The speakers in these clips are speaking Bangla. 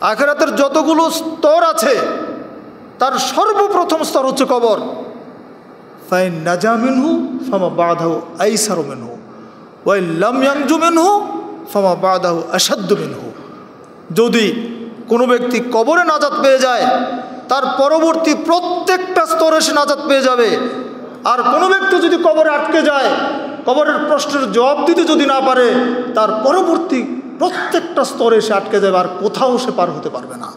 আখেরাতের যতগুলো স্তর আছে, তার সর্বপ্রথম স্তর হচ্ছে কবর। ফাইন নাজা মিনহু, ফামা বাধাহু আইসারো মিনহু। ওয়াই লাম ইয়াংজু মিনহু, ফামা বাদাহু আসাদ্দু মিনহু। যদি কোনো ব্যক্তি কবরে নাজাত পেয়ে যায়, তার পরবর্তী প্রত্যেকটা স্তরে সে নাজাত পেয়ে যাবে। আর কোনো ব্যক্তি যদি কবরে আটকে যায়, কবরের প্রশ্নের জবাব দিতে যদি না পারে, তার পরবর্তী প্রত্যেকটা স্তরে সে আটকে যাবে আর কোথাও সে পার হতে পারবে না।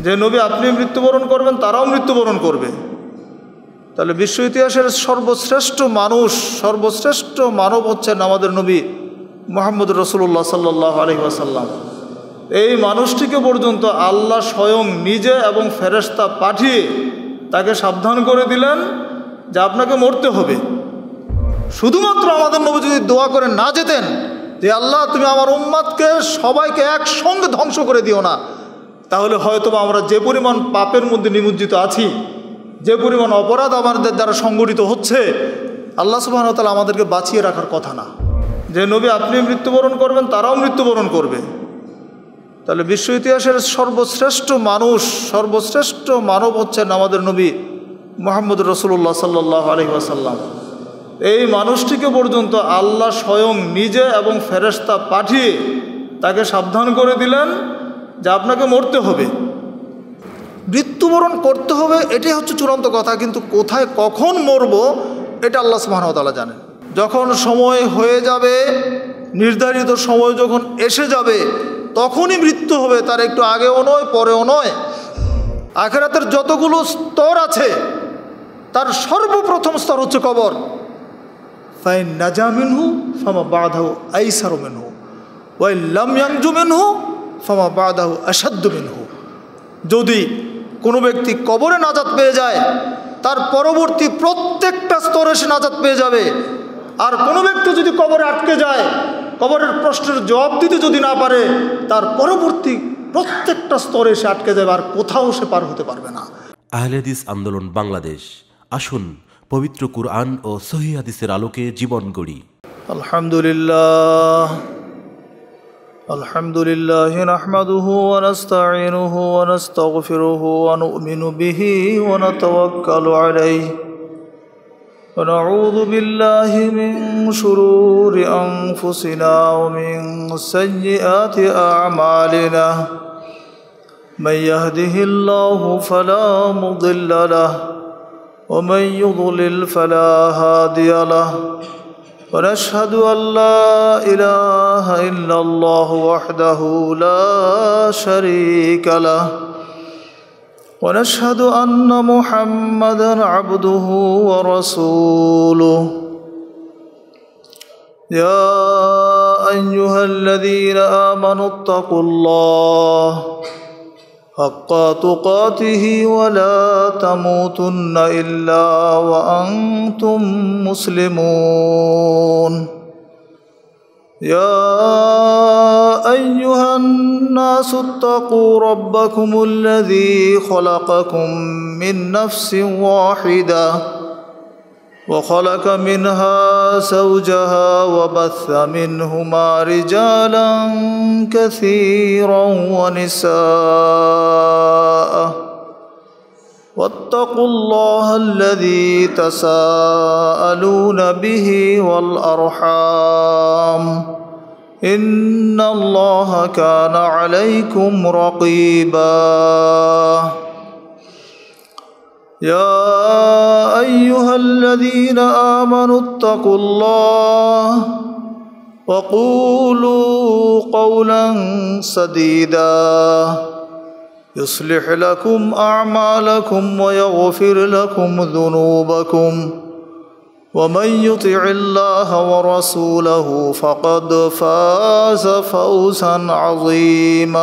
যে নবী আপনি মৃত্যুবরণ করবেন, তারাও মৃত্যুবরণ করবে। তাহলে বিশ্ব ইতিহাসের সর্বশ্রেষ্ঠ মানুষ, সর্বশ্রেষ্ঠ মানব হচ্ছেন আমাদের নবী মোহাম্মদ রসুল্লাহ সাল্লাহ আলহি আসাল্লাম এই মানুষটিকে পর্যন্ত আল্লাহ স্বয়ং নিজে এবং ফেরেস্তা পাঠিয়ে তাকে সাবধান করে দিলেন যে আপনাকে মরতে হবে। শুধুমাত্র আমাদের নবী যদি দোয়া করে না যেতেন যে আল্লাহ, তুমি আমার উম্মাদকে সবাইকে একসঙ্গে ধ্বংস করে দিও না। তাহলে হয়তো আমরা যে পরিমাণ পাপের মধ্যে নিমজ্জিত আছি, যে পরিমাণ অপরাধ আমাদের দ্বারা সংগঠিত হচ্ছে, আল্লাহ সুবাহতালা আমাদেরকে বাঁচিয়ে রাখার কথা না। যে নবী আপনি মৃত্যুবরণ করবেন, তারাও মৃত্যুবরণ করবে। তাহলে বিশ্ব ইতিহাসের সর্বশ্রেষ্ঠ মানুষ, সর্বশ্রেষ্ঠ মানব হচ্ছেন আমাদের নবী মোহাম্মদ রসুল্লাহ সাল্লাহ আলহি আসাল্লাম এই মানুষটিকে পর্যন্ত আল্লাহ স্বয়ং নিজে এবং ফেরেস্তা পাঠিয়ে তাকে সাবধান করে দিলেন যে আপনাকে মরতে হবে। মৃত্যুবরণ করতে হবে, এটাই হচ্ছে চূড়ান্ত কথা, কিন্তু কোথায় কখন মরব, এটা আল্লাহ সুবাহতালা জানেন। যখন সময় হয়ে যাবে, নির্ধারিত সময় যখন এসে যাবে, তখনই মৃত্যু হবে, তার একটু আগেও নয়, পরেও নয়। আখেরাতের যতগুলো স্তর আছে, তার সর্বপ্রথম স্তর হচ্ছে কবর। ফাইন নাজা মিনহু, ফামা বাধাহু আইসারো মিনহু। ওয়াই লাম ইয়াংজু মিনহু, ফামা বাদাহু মিনহু। যদি কোনো ব্যক্তি কবরে নাজাত পেয়ে যায়, তার পরবর্তী প্রত্যেকটা স্তরে সে নাজাত পেয়ে যাবে। আর কোনো ব্যক্তি যদি কবরে আটকে যায়, কবরের প্রশ্নের জবাব দিতে যদি না পারে, তার পরবর্তী প্রত্যেকটা স্তরে সে আটকে যাবে আর কোথাও সে পার হতে পারবে না। আহলেদিস আন্দোলন বাংলাদেশ। আসুন পবিত্র কুরআন ও সহি হাদিসের আলোকে জীবন গড়ি আলহামদুলিল্লাহ الحمد لله نحمده ونستعينه ونستغفره ونؤمن به ونتوكل عليه ونعوذ بالله من شرور أنفسنا ومن سيئات أعمالنا من يهده الله فلا مضل له ومن يضلل فلا هادي له ونشهد أن لا إله إلا الله وحده لا شريك له ونشهد أن محمدا عبده ورسوله. يا أيها الذين آمنوا اتقوا الله حق تقاته ولا تموتن إلا وأنتم مسلمون. يا أيها الناس اتقوا ربكم الذي خلقكم من نفس واحدة وخلق منها زوجها وبث منهما رجالا كثيرا ونساء. واتقوا الله الذي تساءلون به والأرحام. إن الله كان عليكم رقيبا. يا أيها الذين آمنوا اتقوا الله وقولوا قولا سديدا. يصلح لكم أعمالكم ويغفر لكم ذنوبكم. ومن يطع الله ورسوله فقد فاز فوزا عظيما.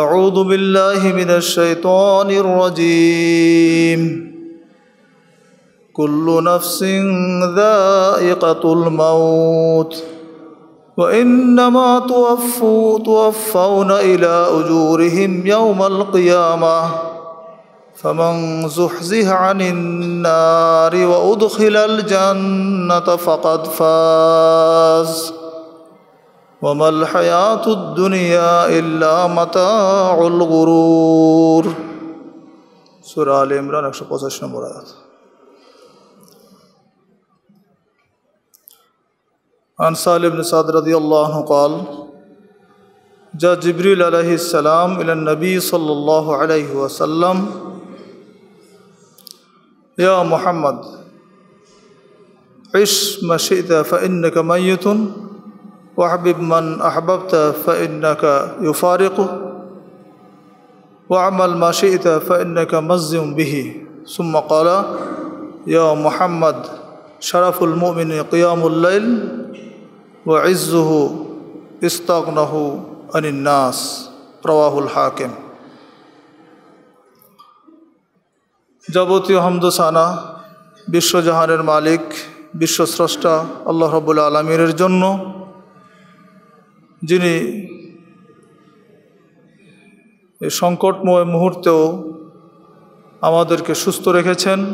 فاعوذ بالله من الشيطان الرجيم. كل نفس ذائقة الموت وإنما توفوا توفون إلى أجورهم يوم القيامة. فمن زحزح عن النار وأدخل الجنة فقد فاز. وما الحیات الدنیا الا متاع الغرور سورہ آل عمران ایک سو نمبر آیا عن سالم بن سعد رضی اللہ عنہ قال جا جبریل علیہ السلام الى النبی صلی اللہ علیہ وسلم یا محمد، عش ما فإنك ميت واحبب من أحببت فإنك يفارق واعمل ما شئت فإنك مزم به ثم قال يا محمد شرف المؤمن قيام الليل وعزه استغنه عن الناس رواه الحاكم যাবতীয় হামদোসানা বিশ্বজাহানের মালিক বিশ্বস্রষ্টা আল্লাহ রবুল্লা আলমীর জন্য যিনি সংকটময় মুহূর্তেও আমাদেরকে সুস্থ রেখেছেন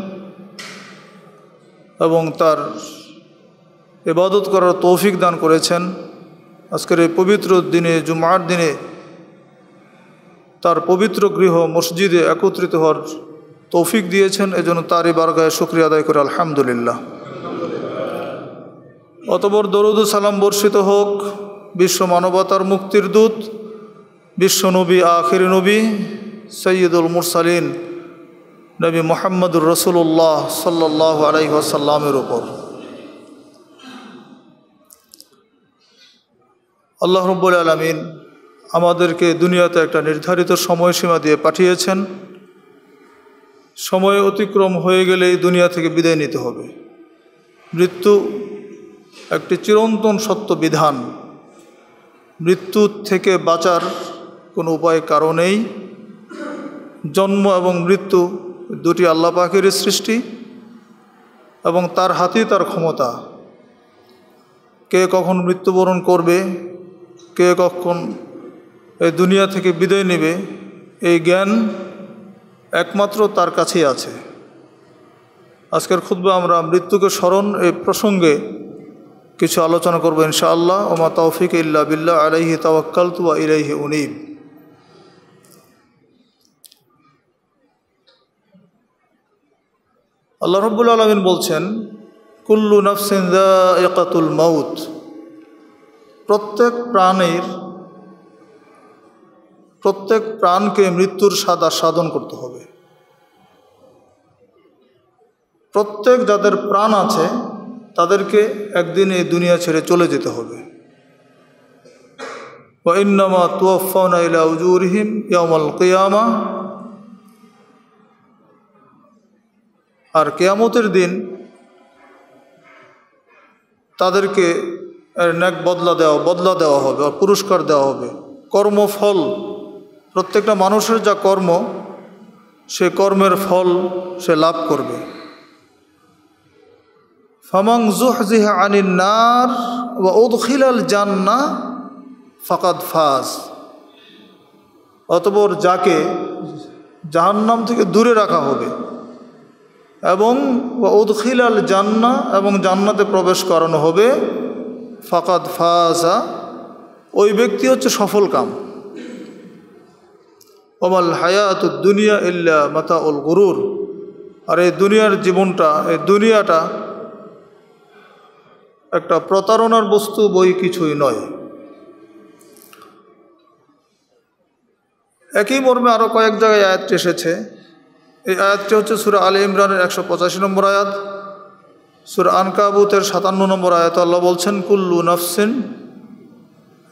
এবং তার ইবাদত করার তৌফিক দান করেছেন। আজকের এই পবিত্র দিনে, জুমার দিনে তার পবিত্র গৃহ মসজিদে একত্রিত হওয়ার তৌফিক দিয়েছেন। এজন্য তারই বারগায় শুক্রিয়া আদায় করে। আলহামদুলিল্লাহ। অতবর দরুদ সালাম বর্ষিত হোক। বিশ্ব মানবতার মুক্তির দূত, বিশ্ব নবী, আখির নবী, সৈয়দুল মুরসালিন, নবী মোহাম্মদুর রসুল্লাহ সাল্লাহ আলাইসাল্লামের ওপর আল্লাহ রব্বুল আলমিন আমাদেরকে দুনিয়াতে একটা নির্ধারিত সময়সীমা দিয়ে পাঠিয়েছেন। সময় অতিক্রম হয়ে গেলেই দুনিয়া থেকে বিদায় নিতে হবে। মৃত্যু একটি চিরন্তন সত্য বিধান। মৃত্যু থেকে বাঁচার কোনো উপায় কারণেই জন্ম এবং মৃত্যু দুটি আল্লাহ পাখির সৃষ্টি এবং তার হাতেই তার ক্ষমতা। কে কখন মৃত্যুবরণ করবে, কে কখন এই দুনিয়া থেকে বিদায় নেবে, এই জ্ঞান একমাত্র তার কাছেই আছে। আজকের খুদ্া আমরা মৃত্যুকে স্মরণ, এই প্রসঙ্গে কিছু আলোচনা করব ইনশাআল্লাহ। ওমা তৌফিক ইল্লা বিল্লাহ, আলাইহি তাওয়াক্কাল তুয়া ইলাইহি উনিব। আল্লাহ রব্বুল আলমিন বলছেন, কুল্লু নফসিন একাতুল মৌত প্রত্যেক প্রাণীর, প্রত্যেক প্রাণকে মৃত্যুর স্বাদ আস্বাদন করতে হবে। প্রত্যেক যাদের প্রাণ আছে তাদেরকে একদিন এই দুনিয়া ছেড়ে চলে যেতে হবে। ওয়াইন্নামা তুয়াফাউনা ইলা ইয়ামাল কিয়ামা। আর কেয়ামতের দিন তাদেরকে ন্যাক বদলা দেওয়া বদলা দেওয়া হবে আর পুরস্কার দেওয়া হবে। কর্মফল, প্রত্যেকটা মানুষের যা কর্ম, সে কর্মের ফল সে লাভ করবে। ফামাং জুহজিহা আনিন নার বা উদখিলাল জান্না ফাকাদ ফাজ। অতবর যাকে জাহান্নাম থেকে দূরে রাখা হবে এবং উদখিলাল জান্না এবং জান্নাতে প্রবেশ করানো হবে, ফাকাদ ফাজা, ওই ব্যক্তি হচ্ছে সফল কাম। ওমাল হায়াত দুনিয়া ইল্লা মাতা উল গুরুর। আর এই দুনিয়ার জীবনটা, এই দুনিয়াটা একটা প্রতারণার বস্তু বই কিছুই নয়। একই মর্মে আরও কয়েক জায়গায় আয়াতটি এসেছে। এই আয়াতটি হচ্ছে সুরা আলী ইমরানের একশো পঁচাশি নম্বর আয়াত। সুরা আনকাবুতের সাতান্ন নম্বর আয়াত আল্লাহ বলছেন, কুল্লু নফসিন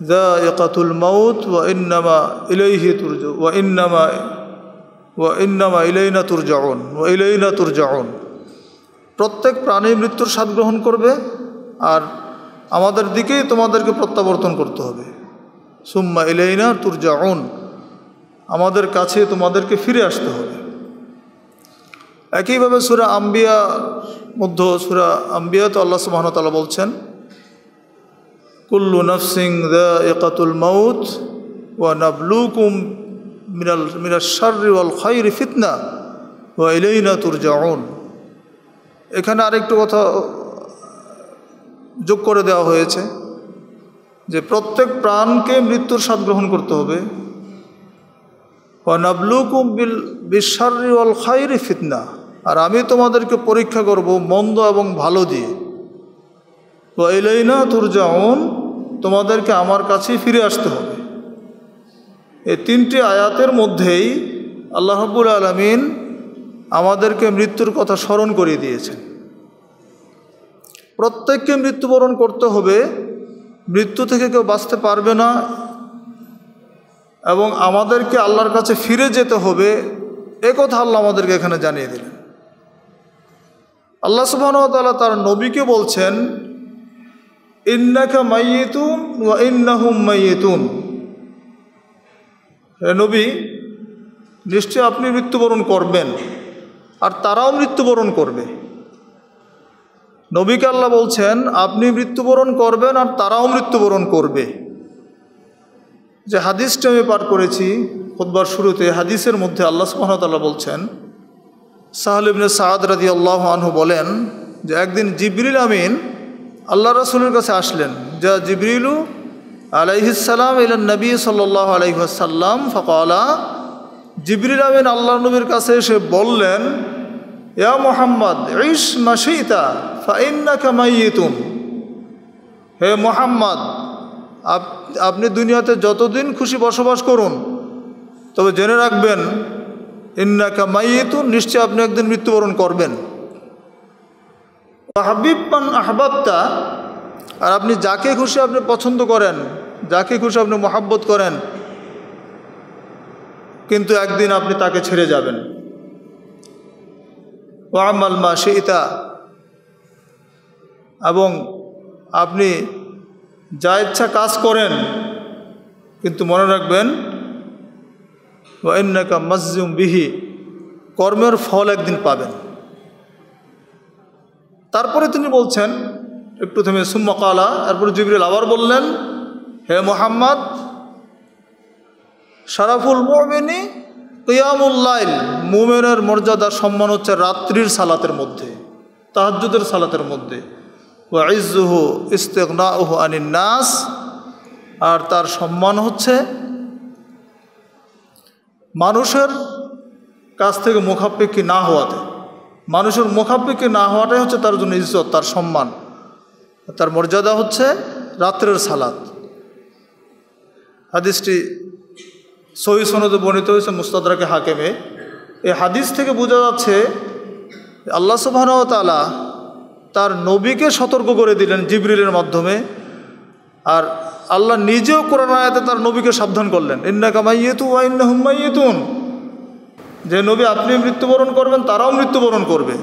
দা ইকাতুল মাউত ওয়া ইন্নামা ইলাইহি তুরজ, ওয়া ইন্নামা ওয়া ইন্নামা ইলাইনা তুরজাউন, ওয়া ইলাইনা তুরজাউন। প্রত্যেক প্রাণী মৃত্যুর স্বাদ গ্রহণ করবে। আর আমাদের দিকেই তোমাদেরকে প্রত্যাবর্তন করতে হবে। সুম্মা ইলাইনা তুরজাউন। আমাদের কাছে তোমাদেরকে ফিরে আসতে হবে। একইভাবে সুরা আম্বিয়া মধ্য সুরা আম্বিয়া তো আল্লাহ সুবাহতালা বলছেন, কুল্লু নফসিং দ্য একাতুল মাউত ওয়া নাবলুকুম মিনাল মিনাল শারি ওয়াল খাইরি ফিতনা ওয়া ইলাইনা তুরজাউন। এখানে আরেকটু কথা যোগ করে দেওয়া হয়েছে যে প্রত্যেক প্রাণকে মৃত্যুর স্বাদ গ্রহণ করতে হবে। নাবলুকুম বিল খাইরি ফিতনা। আর আমি তোমাদেরকে পরীক্ষা করব মন্দ এবং ভালো দিয়ে। এলাইনা তুরজাউন, তোমাদেরকে আমার কাছেই ফিরে আসতে হবে। এই তিনটি আয়াতের মধ্যেই আল্লাহ রাব্বুল আলমিন আমাদেরকে মৃত্যুর কথা স্মরণ করিয়ে দিয়েছেন। প্রত্যেককে মৃত্যুবরণ করতে হবে। মৃত্যু থেকে কেউ বাঁচতে পারবে না। এবং আমাদেরকে আল্লাহর কাছে ফিরে যেতে হবে। এ কথা আল্লাহ আমাদেরকে এখানে জানিয়ে দিলেন। আল্লাহ সুবাহতাল্লাহ তার নবীকে বলছেন, ইন্নাকা মাইয়েতুন ওয়া ইন্নাহুম মাইয়েতুন। হে নবী, নিশ্চয় আপনি মৃত্যুবরণ করবেন, আর তারাও মৃত্যুবরণ করবে। নবীকে আল্লাহ বলছেন, আপনি মৃত্যুবরণ করবেন আর তারাও মৃত্যুবরণ করবে। যে হাদিসটা আমি পাঠ করেছি খোদবার শুরুতে, হাদিসের মধ্যে আল্লাহ সুহামতাল্লাহ বলছেন, সাহাল ইবনে সাদ রাজি আল্লাহ আনহু বলেন যে, একদিন জিবরিল আমিন আল্লাহ রসুলের কাছে আসলেন। যা জিবরিলু আলাইহিসাল্লাম ইলান নবী সাল্লাহ আলাইসাল্লাম ফকালা জিবরিল আমিন আল্লাহ নবীর কাছে এসে বললেন ইয়া মোহাম্মদ ইস মাসিতা ফাইন্নাকা মাইয়েতুন হে মোহাম্মদ আপনি দুনিয়াতে যতদিন খুশি বসবাস করুন, তবে জেনে রাখবেন, ইন্নাকা মাইয়েতুন, নিশ্চয় আপনি একদিন মৃত্যুবরণ করবেন। হাবিব পান আর আপনি যাকে খুশি আপনি পছন্দ করেন, যাকে খুশি আপনি মহাব্বত করেন, কিন্তু একদিন আপনি তাকে ছেড়ে যাবেন। ওয়ামাল মা ইতা এবং আপনি যা ইচ্ছা কাজ করেন, কিন্তু মনে রাখবেন ওয়ান্নাকা মজুম বিহি, কর্মের ফল একদিন পাবেন। তারপরে তিনি বলছেন, একটু থেমে সুম্মকালা তারপরে জিবরিল আবার বললেন, হে মোহাম্মদ, সারাফুল মোমেনি কিয়ামুল্লাইল মোমেনের মর্যাদা সম্মান হচ্ছে রাত্রির সালাতের মধ্যে তাহাজুদের সালাতের মধ্যে। ও ইজুহু ইস্তেকনাহ আনিন নাস, আর তার সম্মান হচ্ছে মানুষের কাছ থেকে মুখাপেক্ষী না হওয়াতে। মানুষের মুখাপেক্ষী না হওয়াটাই হচ্ছে তার জন্য ইজ্জত, তার সম্মান। তার মর্যাদা হচ্ছে রাত্রের সালাত। হাদিসটি সহি সনদে বর্ণিত হয়েছে মুস্তাদরাকে হাকেমে। এই হাদিস থেকে বোঝা যাচ্ছে, আল্লাহ সুবাহতালা তার নবীকে সতর্ক করে দিলেন জিবরিলের মাধ্যমে আর আল্লাহ নিজেও কোরআন আয়াতে তার নবীকে সাবধান করলেন। ইন্না কামাইয়েতু ইন্না হুম্মাইয়েতুন যে নবী আপনি মৃত্যুবরণ করবেন, তারাও মৃত্যুবরণ করবে।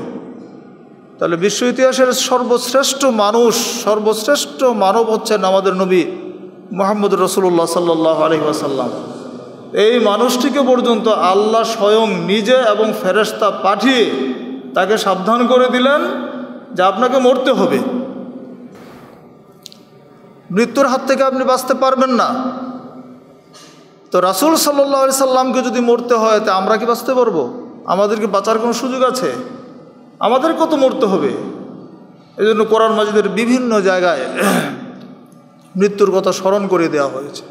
তাহলে বিশ্ব ইতিহাসের সর্বশ্রেষ্ঠ মানুষ, সর্বশ্রেষ্ঠ মানব হচ্ছেন আমাদের নবী মোহাম্মদ রসুল্লাহ সাল্লাহ আলহি আসাল্লাম এই মানুষটিকে পর্যন্ত আল্লাহ স্বয়ং নিজে এবং ফেরেস্তা পাঠিয়ে তাকে সাবধান করে দিলেন যে আপনাকে মরতে হবে। মৃত্যুর হাত থেকে আপনি বাঁচতে পারবেন না। তো রাসুল সাল্লাহ সাল্লামকে যদি মরতে হয়, তা আমরা কি বাঁচতে পারব? আমাদেরকে বাঁচার কোনো সুযোগ আছে? আমাদের কত মরতে হবে? এই জন্য কোরআন মাজিদের বিভিন্ন জায়গায় মৃত্যুর কথা স্মরণ করে দেওয়া হয়েছে।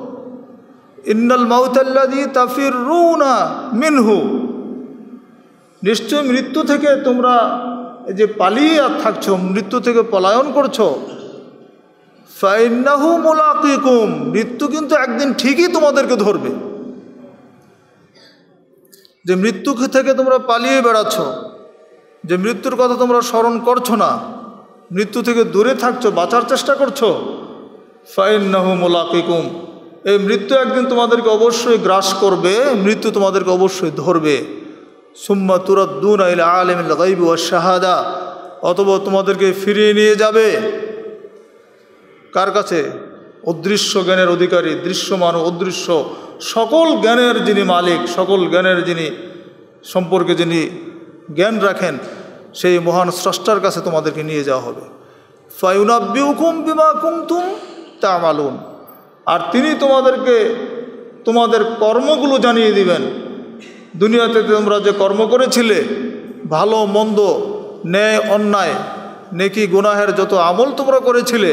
ইন্নাল মাউতাল্লাদি তাফিরুনা মিনহু। নিশ্চয় মৃত্যু থেকে তোমরা যে পালিয়ে আর থাকছো, মৃত্যু থেকে পলায়ন করছ। ফাইন্নাহু মুলাকিকুম, মৃত্যু কিন্তু একদিন ঠিকই তোমাদেরকে ধরবে। যে মৃত্যু থেকে তোমরা পালিয়ে বেড়াচ্ছ, যে মৃত্যুর কথা তোমরা স্মরণ করছ না, মৃত্যু থেকে দূরে থাকছো, বাঁচার চেষ্টা করছ। ফাইন নাহু মোলাকিকুম এই মৃত্যু একদিন তোমাদেরকে অবশ্যই গ্রাস করবে, মৃত্যু তোমাদেরকে অবশ্যই ধরবে। সুম্মা তুরাদ্দুন আইলা আলিম গাইব ও শাহাদা, অথবা তোমাদেরকে ফিরিয়ে নিয়ে যাবে। কার কাছে? অদৃশ্য জ্ঞানের অধিকারী, দৃশ্যমান অদৃশ্য। সকল জ্ঞানের যিনি মালিক, সকল জ্ঞানের যিনি সম্পর্কে যিনি জ্ঞান রাখেন, সেই মহান স্রষ্টার কাছে তোমাদেরকে নিয়ে যাওয়া হবে। ফায়ুনাব্বিউকুম বিমা কুমতুম তা মালুন আর তিনি তোমাদেরকে তোমাদের কর্মগুলো জানিয়ে দিবেন। দুনিয়াতে তোমরা যে কর্ম করেছিলে, ভালো, মন্দ, ন্যায়, অন্যায়, নেকি, গুনাহের যত আমল তোমরা করেছিলে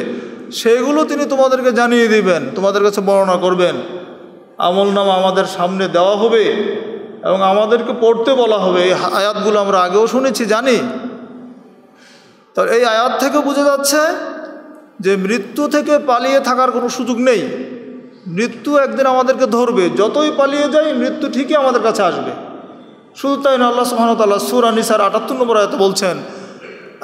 সেইগুলো তিনি তোমাদেরকে জানিয়ে দিবেন, তোমাদের কাছে বর্ণনা করবেন। আমল নাম আমাদের সামনে দেওয়া হবে এবং আমাদেরকে পড়তে বলা হবে। এই আয়াতগুলো আমরা আগেও শুনেছি, জানি। তো এই আয়াত থেকে বোঝা যাচ্ছে যে মৃত্যু থেকে পালিয়ে থাকার কোনো সুযোগ নেই। মৃত্যু একদিন আমাদেরকে ধরবে। যতই পালিয়ে যাই, মৃত্যু ঠিকই আমাদের কাছে আসবে। শুধু তাই না আল্লাহ সুহামতাল্লাহ সুরা নিসার আটাত্তর নম্বর আয়তে বলছেন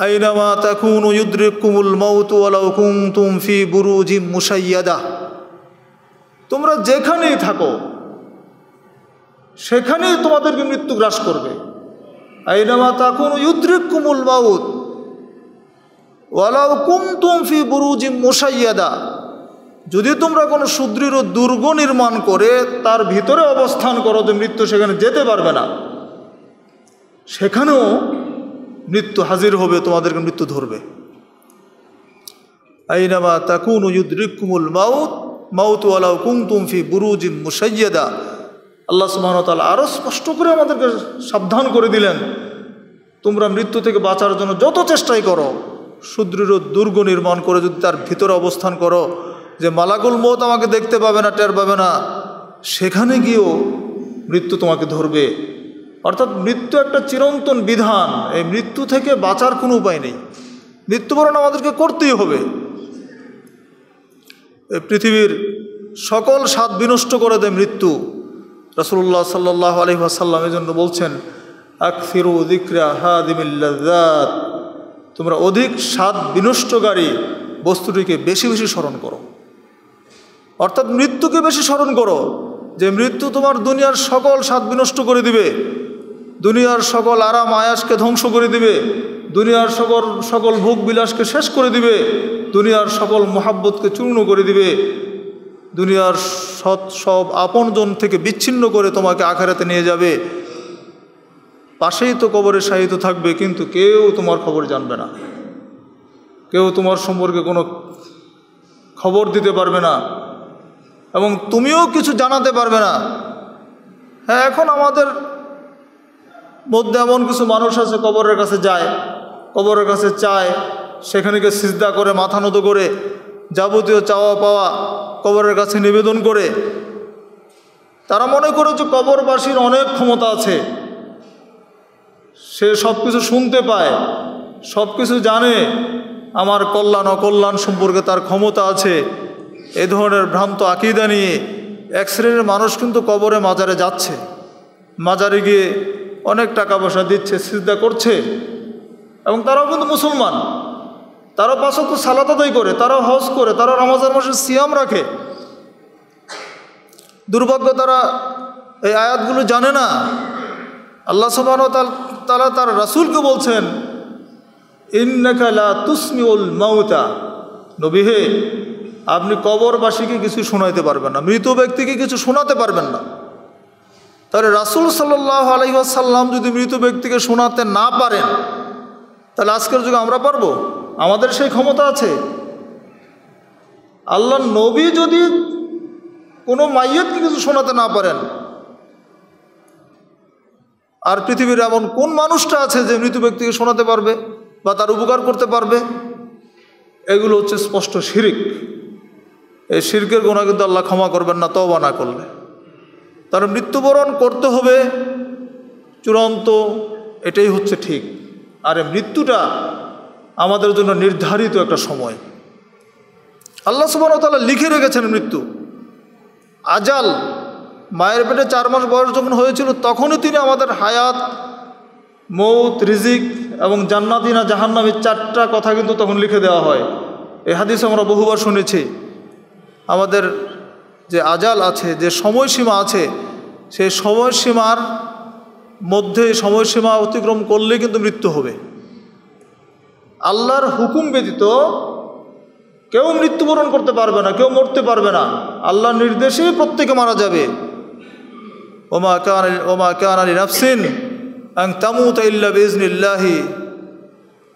আইনামা তাকুন ইউদ্রিক কুমুল মৌত ওয়ালাউ কুমতুম ফি বুরুজি মুসাইয়াদা তোমরা যেখানেই থাকো, সেখানেই তোমাদেরকে মৃত্যু গ্রাস করবে। আইনামা তাকুন ইউদ্রিক কুমুল মাউত। ওয়ালাউ কুমতুম ফি বুরুজি মুসাইয়াদা। যদি তোমরা কোনো সুদৃঢ় দুর্গ নির্মাণ করে, তার ভিতরে অবস্থান করো যে মৃত্যু সেখানে যেতে পারবে না। সেখানেও মৃত্যু হাজির হবে, তোমাদেরকে মৃত্যু ধরবে। আইনামা তাকুন ইউদ্রিকুমুল মাউত মাউত ওয়ালাউ কুমতুম ফি বুরুজিম মুসাইয়াদা। আল্লাহ সুবাহতাল আরও স্পষ্ট করে আমাদেরকে সাবধান করে দিলেন, তোমরা মৃত্যু থেকে বাঁচার জন্য যত চেষ্টাই করো। সুদৃঢ় দুর্গ নির্মাণ করে যদি তার ভিতরে অবস্থান করো, যে মালাকুল মত আমাকে দেখতে পাবে না, টের পাবে না, সেখানে গিয়েও মৃত্যু তোমাকে ধরবে। অর্থাৎ মৃত্যু একটা চিরন্তন বিধান, এই মৃত্যু থেকে বাঁচার কোনো উপায় নেই। মৃত্যুবরণ আমাদেরকে করতেই হবে। এই পৃথিবীর সকল স্বাদ বিনষ্ট করে দেয় মৃত্যু। রসুল্লাহ সাল্লাহ আলহি আসাল্লাম এই জন্য বলছেন, আকফিরু দিকরা হাদিমিল্লাদ তোমরা অধিক স্বাদ বিনষ্টকারী বস্তুটিকে বেশি বেশি স্মরণ করো। অর্থাৎ মৃত্যুকে বেশি স্মরণ করো যে মৃত্যু তোমার দুনিয়ার সকল স্বাদ বিনষ্ট করে দিবে। দুনিয়ার সকল আরাম আয়াসকে ধ্বংস করে দিবে। দুনিয়ার সকল সকল ভোগ বিলাসকে শেষ করে দিবে। দুনিয়ার সকল মহাব্বতকে চূর্ণ করে দিবে। দুনিয়ার সৎ সব আপনজন থেকে বিচ্ছিন্ন করে তোমাকে আখারাতে নিয়ে যাবে। পাশেই তো কবরে সাহিত থাকবে, কিন্তু কেউ তোমার খবর জানবে না। কেউ তোমার সম্পর্কে কোনো খবর দিতে পারবে না এবং তুমিও কিছু জানাতে পারবে না। হ্যাঁ এখন আমাদের মধ্যে এমন কিছু মানুষ আছে, কবরের কাছে যায়, কবরের কাছে চায়, সেখানে গিয়ে করে, মাথা নত করে, যাবতীয় চাওয়া পাওয়া কবরের কাছে নিবেদন করে। তারা মনে করে যে কবরবাসীর অনেক ক্ষমতা আছে। সে সব কিছু শুনতে পায় সব কিছু জানে, আমার কল্যাণ, অকল্যাণ সম্পর্কে তার ক্ষমতা আছে। এ ধরনের ভ্রান্ত আকিদা নিয়ে এক শ্রেণির মানুষ কিন্তু কবরে মাজারে যাচ্ছে। মাজারে গিয়ে অনেক টাকা পয়সা দিচ্ছে, সিজদা করছে। এবং তারাও কিন্তু মুসলমান। তারাও পাশত সালাত আদায় করে, তারাও হজ করে, তারা রমাজার মাসে সিয়াম রাখে। দুর্ভাগ্য তারা এই আয়াতগুলো জানে না। আল্লাহ তালা তার রাসুলকে বলছেন ইন্নাকালা তুসমিউল মাউতা। নবী হে, আপনি কবরবাসীকে কিছু শোনাইতে পারবেন না, মৃত ব্যক্তিকে কিছু শোনাতে পারবেন না। তাহলে রাসুল সাল্লাহ আলহিহাসাল্লাম যদি মৃত ব্যক্তিকে শোনাতে না পারেন, তাহলে আজকের যুগে আমরা পারব? আমাদের সেই ক্ষমতা আছে। আল্লাহ নবী যদি কোনো মাইয়তকে কিছু শোনাতে না পারেন আর পৃথিবীর এমন কোন মানুষটা আছে যে মৃত ব্যক্তিকে শোনাতে পারবে বা তার উপকার করতে পারবে? এগুলো হচ্ছে স্পষ্ট শিরিক। এই শিরকের গোনা কিন্তু আল্লাহ ক্ষমা করবেন না তবা না করলে। তার মৃত্যুবরণ করতে হবে চূড়ান্ত, এটাই হচ্ছে ঠিক। আর মৃত্যুটা আমাদের জন্য নির্ধারিত একটা সময়। আল্লাহ সুবাহতাল্লাহ লিখে রেখেছেন মৃত্যু। আজাল মায়ের পেটে চার মাস বয়স যখন হয়েছিল, তখনই তিনি আমাদের হায়াত, মৌত, রিজিক এবং জান্নাতিনা জাহান্নামের চারটা কথা কিন্তু তখন লিখে দেওয়া হয়। এই হাদিস আমরা বহুবার শুনেছি। আমাদের যে আজাল আছে, যে সময়সীমা আছে, সেই সময়সীমার মধ্যে সময়সীমা অতিক্রম করলে কিন্তু মৃত্যু হবে। আল্লাহর হুকুম ব্যতীত কেউ মৃত্যুবরণ করতে পারবে না, কেউ মরতে পারবে না। আল্লাহর নির্দেশেই প্রত্যেকে মারা যাবে। ওমা কান ওমা কান আলী নাফসিন আং তামুত ইল্লা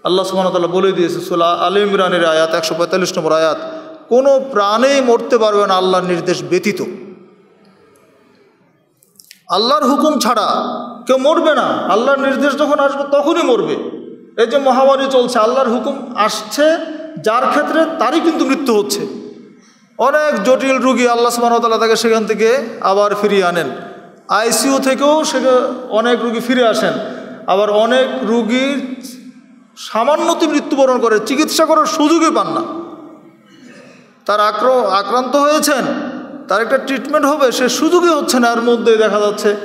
আল্লাহ সুবাহতাল্লাহ বলে দিয়েছে সুলা আল ইমরানের আয়াত, একশো পঁয়তাল্লিশ নম্বর আয়াত, কোনো প্রাণেই মরতে পারবে না আল্লাহর নির্দেশ ব্যতীত। আল্লাহর হুকুম ছাড়া কেউ মরবে না। আল্লাহর নির্দেশ যখন আসবে, তখনই মরবে। এই যে মহামারী চলছে, আল্লাহর হুকুম আসছে, যার ক্ষেত্রে তারই কিন্তু মৃত্যু হচ্ছে। অনেক জটিল রুগী আল্লাহ সুবাহতাল্লাহ তাকে সেখান থেকে আবার ফিরিয়ে আনেন। আইসিইউ থেকেও সে অনেক রুগী ফিরে আসেন। আবার অনেক রুগী সামান্যতি মৃত্যুবরণ করে, চিকিৎসা করার সুযোগই পান না। তার আক্র, আক্রান্ত হয়েছেন, তার একটা ট্রিটমেন্ট হবে, সে সুযোগই হচ্ছে না, এর মধ্যেই দেখা যাচ্ছে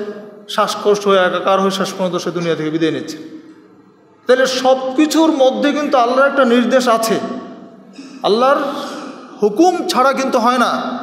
শ্বাসকষ্ট হয়ে একাকার হয়ে শ্বাস পর্যন্ত সে দুনিয়া থেকে বিদায় নিচ্ছে। তাহলে সব কিছুর মধ্যে কিন্তু আল্লাহর একটা নির্দেশ আছে। আল্লাহর হুকুম ছাড়া কিন্তু হয় না।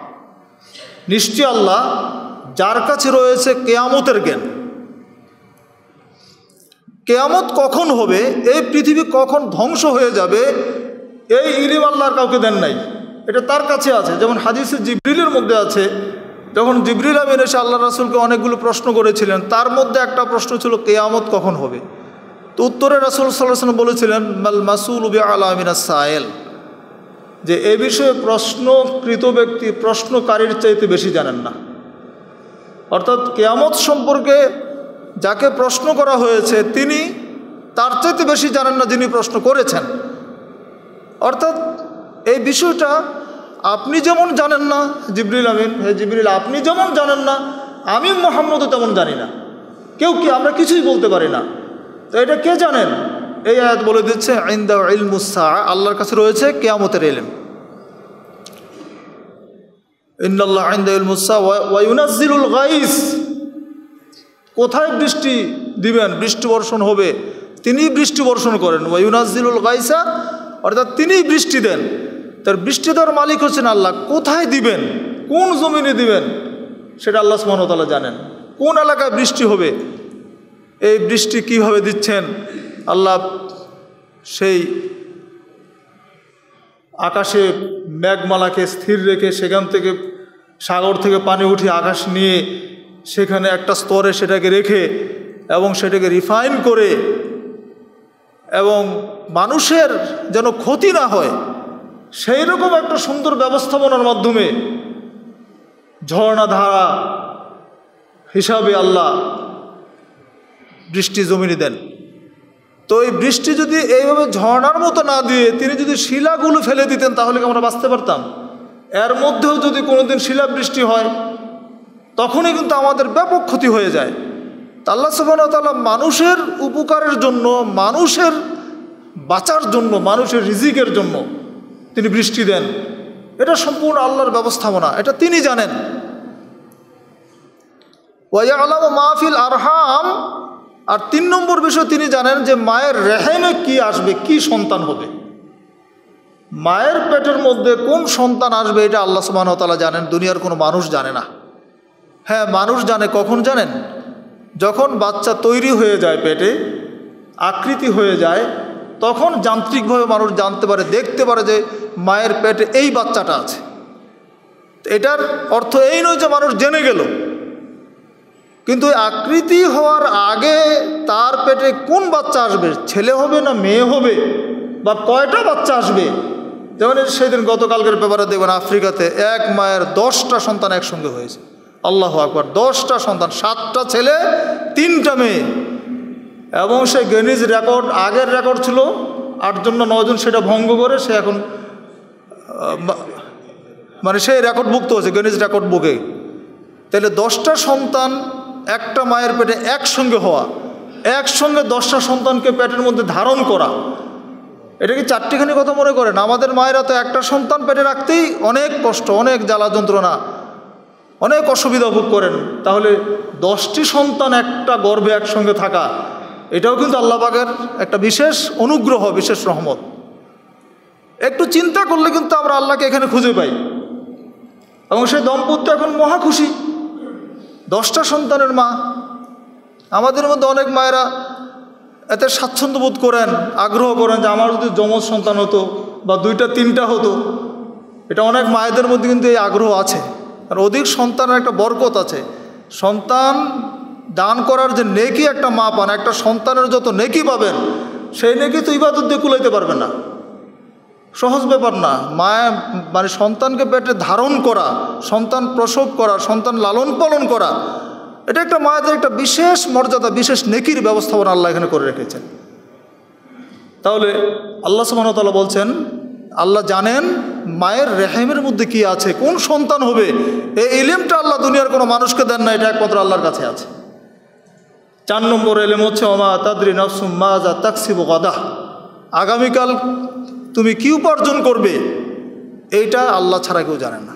নিশ্চয় আল্লাহ যার কাছে রয়েছে কেয়ামতের জ্ঞান। কেয়ামত কখন হবে, এই পৃথিবী কখন ধ্বংস হয়ে যাবে, এই ইলিম আল্লাহর কাউকে দেন নাই। এটা তার কাছে আছে। যেমন হাদিসে জিব্রিলের মধ্যে আছে, যখন জিবরিল আমিন এসে আল্লাহ রাসুলকে অনেকগুলো প্রশ্ন করেছিলেন, তার মধ্যে একটা প্রশ্ন ছিল, কেয়ামত কখন হবে? তো উত্তরে রাসুল সাল্লাহ বলেছিলেন, মাল মাসুল উবি আমিনা সায়েল যে এ বিষয়ে প্রশ্নকৃত ব্যক্তি প্রশ্নকারীর চাইতে বেশি জানেন না। অর্থাৎ কেয়ামত সম্পর্কে যাকে প্রশ্ন করা হয়েছে, তিনি তার চাইতে বেশি জানেন না যিনি প্রশ্ন করেছেন। অর্থাৎ এই বিষয়টা আপনি যেমন জানেন না, জিবরিল আমিন, হে জিবরিল, আপনি যেমন জানেন না, আমি মোহাম্মদও তেমন জানি না। কেউ কি আমরা কিছুই বলতে পারি না। তো এটা কে জানেন? এই আয়াত বলে দিচ্ছে আইন্দা ইলমুসা আল্লাহর কাছে রয়েছে কেয়ামতের এলেম ইন্দাল্লাহ আইন্দা ইলমুসা ওয়াইনাজিলুল গাইস। কোথায় বৃষ্টি দিবেন? বৃষ্টি বর্ষণ হবে। তিনি বৃষ্টি বর্ষণ করেন। ওয়াইনাজিলুল গাইসা, অর্থাৎ তিনিই বৃষ্টি দেন। তার বৃষ্টি দেওয়ার মালিক হচ্ছেন আল্লাহ। কোথায় দিবেন? কোন জমিনে দিবেন? সেটা আল্লাহ সুমনতালা জানেন। কোন এলাকায় বৃষ্টি হবে? এই বৃষ্টি কীভাবে দিচ্ছেন? আল্লাহ সেই আকাশে মেঘমালাকে স্থির রেখে সেখান থেকে সাগর থেকে পানি উঠিয়ে আকাশ নিয়ে সেখানে একটা স্তরে সেটাকে রেখে এবং সেটাকে রিফাইন করে এবং মানুষের যেন ক্ষতি না হয়, সেই রকম একটা সুন্দর ব্যবস্থাপনার মাধ্যমে ঝর্ণাধারা হিসাবে আল্লাহ বৃষ্টি জমিনে দেন। তো এই বৃষ্টি যদি এইভাবে ঝর্ণার মতো না দিয়ে তিনি যদি শিলাগুলো ফেলে দিতেন, তাহলে কি আমরা বাঁচতে পারতাম? এর মধ্যেও যদি কোনোদিন শিলাবৃষ্টি হয়, তখনই কিন্তু আমাদের ব্যাপক ক্ষতি হয়ে যায়। আল্লাহ সুবাহতাল্লাহ মানুষের উপকারের জন্য, মানুষের বাঁচার জন্য, মানুষের রিজিকের জন্য তিনি বৃষ্টি দেন। এটা সম্পূর্ণ আল্লাহর ব্যবস্থাপনা, এটা তিনি জানেন। ওয়া আলাম মাহফিল আরহাম আর তিন নম্বর বিষয় তিনি জানেন যে মায়ের রেহেমে কি আসবে, কি সন্তান হবে। মায়ের পেটের মধ্যে কোন সন্তান আসবে এটা আল্লাহ সুবাহতালা জানেন, দুনিয়ার কোনো মানুষ জানে না। হ্যাঁ মানুষ জানে, কখন জানেন? যখন বাচ্চা তৈরি হয়ে যায় পেটে, আকৃতি হয়ে যায়, তখন যান্ত্রিকভাবে মানুষ জানতে পারে, দেখতে পারে যে মায়ের পেটে এই বাচ্চাটা আছে। এটার অর্থ এই নয় যে মানুষ জেনে গেল। কিন্তু আকৃতি হওয়ার আগে তার পেটে কোন বাচ্চা আসবে? ছেলে হবে না মেয়ে হবে? বা কয়টা বাচ্চা আসবে? যেমন সেদিন গতকালকের পেপারে দেখবেন আফ্রিকাতে এক মায়ের দশটা সন্তান একসঙ্গে হয়েছে। আল্লাহ আকবর, দশটা সন্তান, সাতটা ছেলে, তিনটা মেয়ে। এবং সে গেনিজ রেকর্ড আগের রেকর্ড ছিল, আটজন না নজন সেটা ভঙ্গ করে সে এখন মানে সেই রেকর্ডভুক্ত হয়েছে গেনিজ রেকর্ড বুকে তাহলে দশটা সন্তান একটা মায়ের পেটে একসঙ্গে হওয়া, একসঙ্গে দশটা সন্তানকে পেটের মধ্যে ধারণ করা, এটা কি চারটিখানি কথা মনে করেন? আমাদের মায়েরা তো একটা সন্তান পেটে রাখতেই অনেক কষ্ট, অনেক জ্বালা যন্ত্রণা, অনেক অসুবিধা ভোগ করেন। তাহলে দশটি সন্তান একটা গর্ভে একসঙ্গে থাকা, এটাও কিন্তু আল্লাহ পাকের একটা বিশেষ অনুগ্রহ, বিশেষ রহমত। একটু চিন্তা করলে কিন্তু আমরা আল্লাহকে এখানে খুঁজে পাই। এবং সেই দম্পত্য এখন মহা খুশি। দশটা সন্তানের মা। আমাদের মধ্যে অনেক মায়েরা এতে স্বাচ্ছন্দ্য বোধ করেন, আগ্রহ করেন যে আমার যদি যমজ সন্তান হতো বা দুইটা, তিনটা হতো, এটা অনেক মায়েদের মধ্যে কিন্তু এই আগ্রহ আছে। আর অধিক সন্তানের একটা বরকত আছে। সন্তান দান করার যে নেকি একটা মা পান, একটা সন্তানের যত নেকি পাবেন, সেই নেকি তো ইবাদত দিয়ে কুলাইতে পারবে না। সহজ ব্যাপার না। মায়া মানে সন্তানকে পেটে ধারণ করা, সন্তান প্রসব করা, সন্তান লালন পালন করা, এটা একটা মায়েদের একটা বিশেষ মর্যাদা, বিশেষ নেকির ব্যবস্থাপনা আল্লাহ এখানে করে রেখেছেন। তাহলে আল্লাহ সুবাহতাল্লাহ বলছেন, আল্লাহ জানেন মায়ের রেহেমের মধ্যে কি আছে, কোন সন্তান হবে, এই ইলিমটা আল্লাহ দুনিয়ার কোনো মানুষকে দেন না, এটা একমাত্র আল্লাহর কাছে আছে। চার নম্বর এলেম হচ্ছে অমা তাদরি নফসুম মাজা তাকসিব গদা আগামীকাল তুমি কি উপার্জন করবে? এইটা আল্লাহ ছাড়া কেউ জানে না।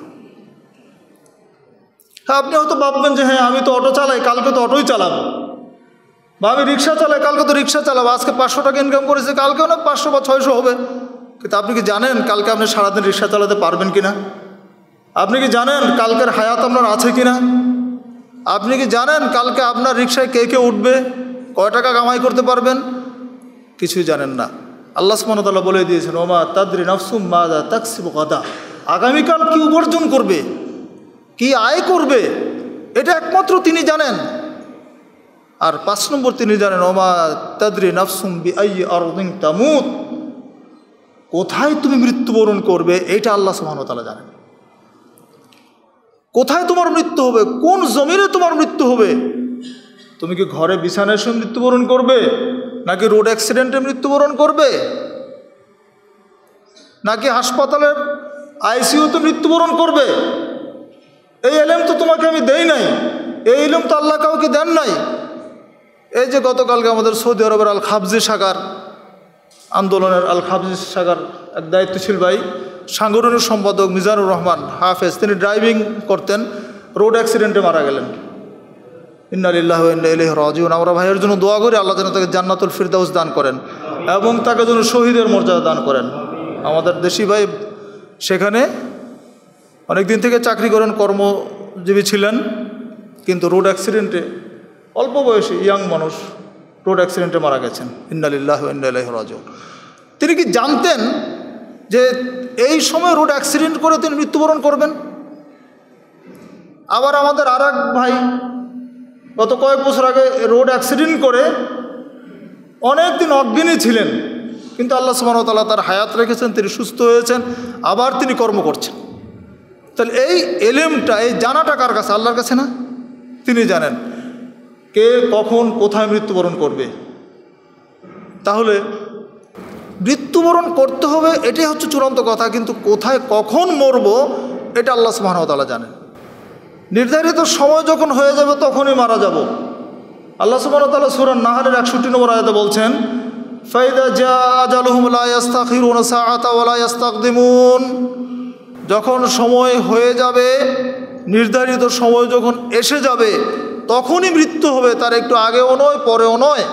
হ্যাঁ আপনি হয়তো ভাববেন যে হ্যাঁ আমি তো অটো চালাই, কালকে তো অটোই চালাবো। বা আমি রিক্সা চালাই, কালকে তো রিক্সা চালাবো। আজকে পাঁচশো টাকা ইনকাম করেছে কালকেও না পাঁচশো বা ছয়শো হবে। কিন্তু আপনি কি জানেন কালকে আপনি সারাদিন রিক্সা চালাতে পারবেন কি না আপনি কি জানেন কালকের হায়াত আপনার আছে কি না আপনি কি জানেন কালকে আপনার রিক্সায় কে কে উঠবে? কয় টাকা কামাই করতে পারবেন? কিছুই জানেন না। আল্লাহ সুমনতাল্লাহ বলে দিয়েছেন, ওমা তাদ্রি নফসুম মাদা তাকসিব গদা। আগামীকাল কি উপার্জন করবে? কি আয় করবে? এটা একমাত্র তিনি জানেন। আর পাঁচ নম্বর তিনি জানেন, ওমা তাদ্রি নফসুম বি আই আরদিন তামুত। কোথায় তুমি মৃত্যুবরণ করবে? এটা আল্লাহ সুবহানাহু জানেন। কোথায় তোমার মৃত্যু হবে? কোন জমিনে তোমার মৃত্যু হবে? তুমি কি ঘরে বিছানায় শুয়ে মৃত্যুবরণ করবে? নাকি রোড অ্যাক্সিডেন্টে মৃত্যুবরণ করবে? নাকি হাসপাতালের আইসিইউতে মৃত্যুবরণ করবে? এই এলেম তো তোমাকে আমি দেই নাই। এই এলেম তো আল্লাহ কাউকে দেন নাই। এই যে গতকালকে আমাদের সৌদি আরবের আল খাবজি শাখার আন্দোলনের আল খাবজি শাখার এক দায়িত্বশীল ভাই, সাংগঠনিক সম্পাদক মিজানুর রহমান হাফেজ, তিনি ড্রাইভিং করতেন, রোড অ্যাক্সিডেন্টে মারা গেলেন। ইন্নালিল্লাহ ইহ রাজিউন। আমরা ভাইয়ের জন্য দোয়া করি, আল্লাহ যেন তাকে জান্নাতুল ফিরদাউস দান করেন এবং তাকে যেন শহীদের মর্যাদা দান করেন। আমাদের দেশি ভাই সেখানে অনেক দিন থেকে চাকরি করেন, কর্মজীবী ছিলেন, কিন্তু রোড অ্যাক্সিডেন্টে, অল্প বয়সী ইয়াং মানুষ রোড অ্যাক্সিডেন্টে মারা গেছেন। ইন্নালিল্লাহ ইহ রাজিউন। তিনি কি জানতেন যে এই সময় রোড অ্যাক্সিডেন্ট করে তিনি মৃত্যুবরণ করবেন? আবার আমাদের আর ভাই গত কয়েক বছর আগে রোড অ্যাক্সিডেন্ট করে অনেক দিন অজ্ঞানী ছিলেন, কিন্তু আল্লাহ সুবাহতাল্লাহ তার হায়াত রেখেছেন, তিনি সুস্থ হয়েছেন, আবার তিনি কর্ম করছেন। তাহলে এই এলেমটা, এই জানাটা কার কাছে? আল্লাহর কাছে না? তিনি জানেন। কে কখন কোথায় মৃত্যুবরণ করবে? তাহলে মৃত্যুবরণ করতে হবে, এটাই হচ্ছে চূড়ান্ত কথা, কিন্তু কোথায় কখন মরব, এটা আল্লাহ সুবাহতাল্লাহ জানেন। নির্ধারিত সময় যখন হয়ে যাবে তখনই মারা যাব। আল্লাহ সুবাহতাল্লাহ সুরান নাহারের একষট্টি নম্বর আয়াতে বলছেন, ফাইদা জা যখন সময় হয়ে যাবে, নির্ধারিত সময় যখন এসে যাবে, তখনই মৃত্যু হবে, তার একটু আগেও নয়, পরেও নয়।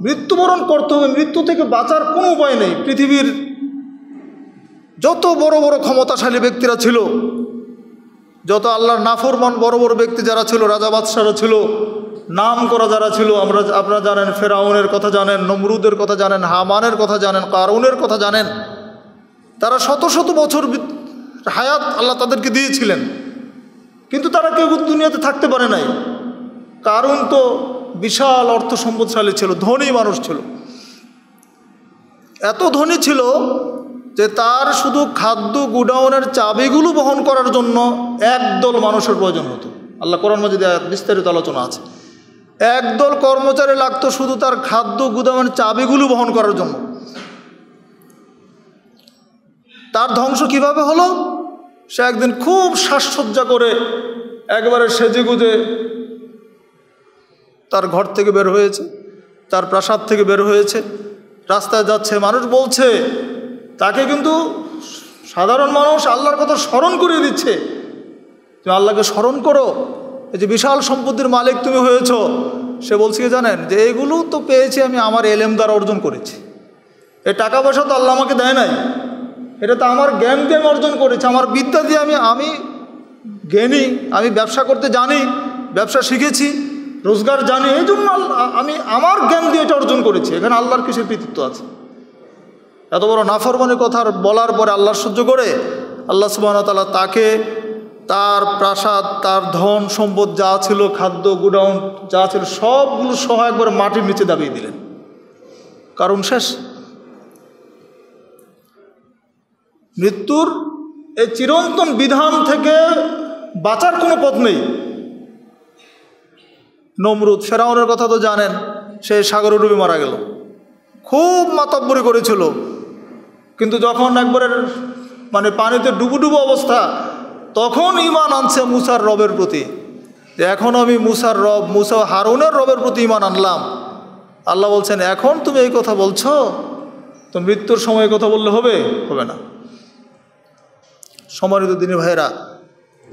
মৃত্যুবরণ করতে হবে, মৃত্যু থেকে বাঁচার কোনো উপায় নেই। পৃথিবীর যত বড় বড় ক্ষমতাশালী ব্যক্তিরা ছিল, যত আল্লাহর নাফরমান বড় বড় ব্যক্তি যারা ছিল, রাজা বাদশারা ছিল নাম করা যারা ছিল, আমরা, আপনারা জানেন, ফেরাউনের কথা জানেন, নমরুদের কথা জানেন, হামানের কথা জানেন, কারুনের কথা জানেন, তারা শত শত বছর হায়াত আল্লাহ তাদেরকে দিয়েছিলেন। কিন্তু তারা কেউ দুনিয়াতে থাকতে পারে নাই। কারণ তো বিশাল অর্থ সম্পদশালী ছিল, ধনী মানুষ ছিল। এত ধনী ছিল যে তার শুধু খাদ্য গুডাউনের চাবিগুলো বহন করার জন্য একদল মানুষের প্রয়োজন হতো। আল্লাহ কোরআন মজিদে বিস্তারিত আলোচনা আছে। একদল কর্মচারী লাগতো শুধু তার খাদ্য গুদামের চাবিগুলো বহন করার জন্য। তার ধ্বংস কীভাবে হলো? সে একদিন খুব সাজসজ্জা করে একবারে সেজে গুজে তার ঘর থেকে বের হয়েছে, তার প্রাসাদ থেকে বের হয়েছে, রাস্তায় যাচ্ছে। মানুষ বলছে তাকে কিন্তু সাধারণ মানুষ আল্লাহর কথা স্মরণ করিয়ে দিচ্ছে। তুমি আল্লাহকে স্মরণ করো। এই যে বিশাল সম্পত্তির মালিক তুমি হয়েছ। সে বলছে জানেন? যে এগুলো তো পেয়েছি আমি, আমার এলেম দ্বারা অর্জন করেছি। এই টাকা পয়সা তো আল্লাহ আমাকে দেয় নাই। এটা তো আমার জ্ঞান জ্ঞান অর্জন করেছে। আমার বিদ্যা দিয়ে আমি আমি জ্ঞানী, আমি ব্যবসা করতে জানি, ব্যবসা শিখেছি, রোজগার জানি। এই জন্য আমি আমার জ্ঞান দিয়ে এটা অর্জন করেছি। এখানে আল্লাহর কিসের কৃতিত্ব আছে? এত বড় নাফরমানের কথা বলার পরে আল্লাহ সহ্য করে, আল্লাহ সুবাহতাল্লাহ তাকে তার প্রাসাদ, তার ধন সম্পদ যা ছিল, খাদ্য, গুডাউন যা ছিল, সবগুলো সহ একবার মাটির নিচে দাবিয়ে দিলেন। কারণ শেষ। মৃত্যুর এই চিরন্তন বিধান থেকে বাঁচার কোনো পথ নেই। নমরুদ ফেরাউনের কথা তো জানেন, সে সাগরে ডুবে মারা গেল। খুব মাতব্বরি করেছিল। কিন্তু যখন একবারে মানে পানিতে ডুবু ডুবু অবস্থা, তখন ইমান আনছে মুসার রবের প্রতি। যে এখন আমি মুসার রব, মুসা হারুনের রবের প্রতি ইমান আনলাম। আল্লাহ বলছেন, এখন তুমি এই কথা বলছো? তো মৃত্যুর সময় কথা বললে হবে? হবে না। সম্মানিত দিনী ভাইয়েরা,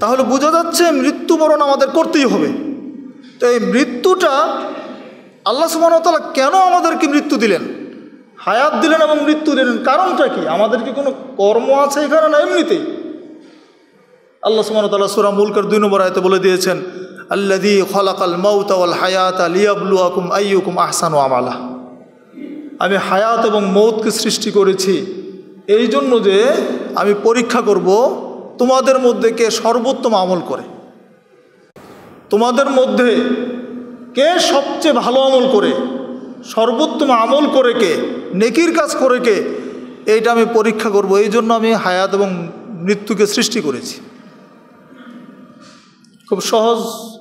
তাহলে বোঝা যাচ্ছে মৃত্যুবরণ আমাদের করতেই হবে। তো এই মৃত্যুটা আল্লাহ সুবাহতালা কেন আমাদেরকে মৃত্যু দিলেন? হায়াত দিলেন এবং মৃত্যু দিলেন। কারণটা কি? আমাদের কি কোনো কর্ম আছে এখানে না এমনিতেই? আল্লাহ সুবাহতাল্লাহ সুরা মুলকের দুই নম্বর আয়তে বলে দিয়েছেন আল্লাদি খলাকাল মৌতাল হায়াত আলিয়াবলু আকুম আইয়ুকুম আহসান আমালা। আমি হায়াত এবং মৌতকে সৃষ্টি করেছি। এই জন্য যে আমি পরীক্ষা করব, তোমাদের মধ্যে কে সর্বোত্তম আমল করে? তোমাদের মধ্যে কে সবচেয়ে ভালো আমল করে? সর্বোত্তম আমল করে কে? নেকির কাজ করে কে? এইটা আমি পরীক্ষা করব। এই জন্য আমি হায়াত এবং মৃত্যুকে সৃষ্টি করেছি। খুব সহজ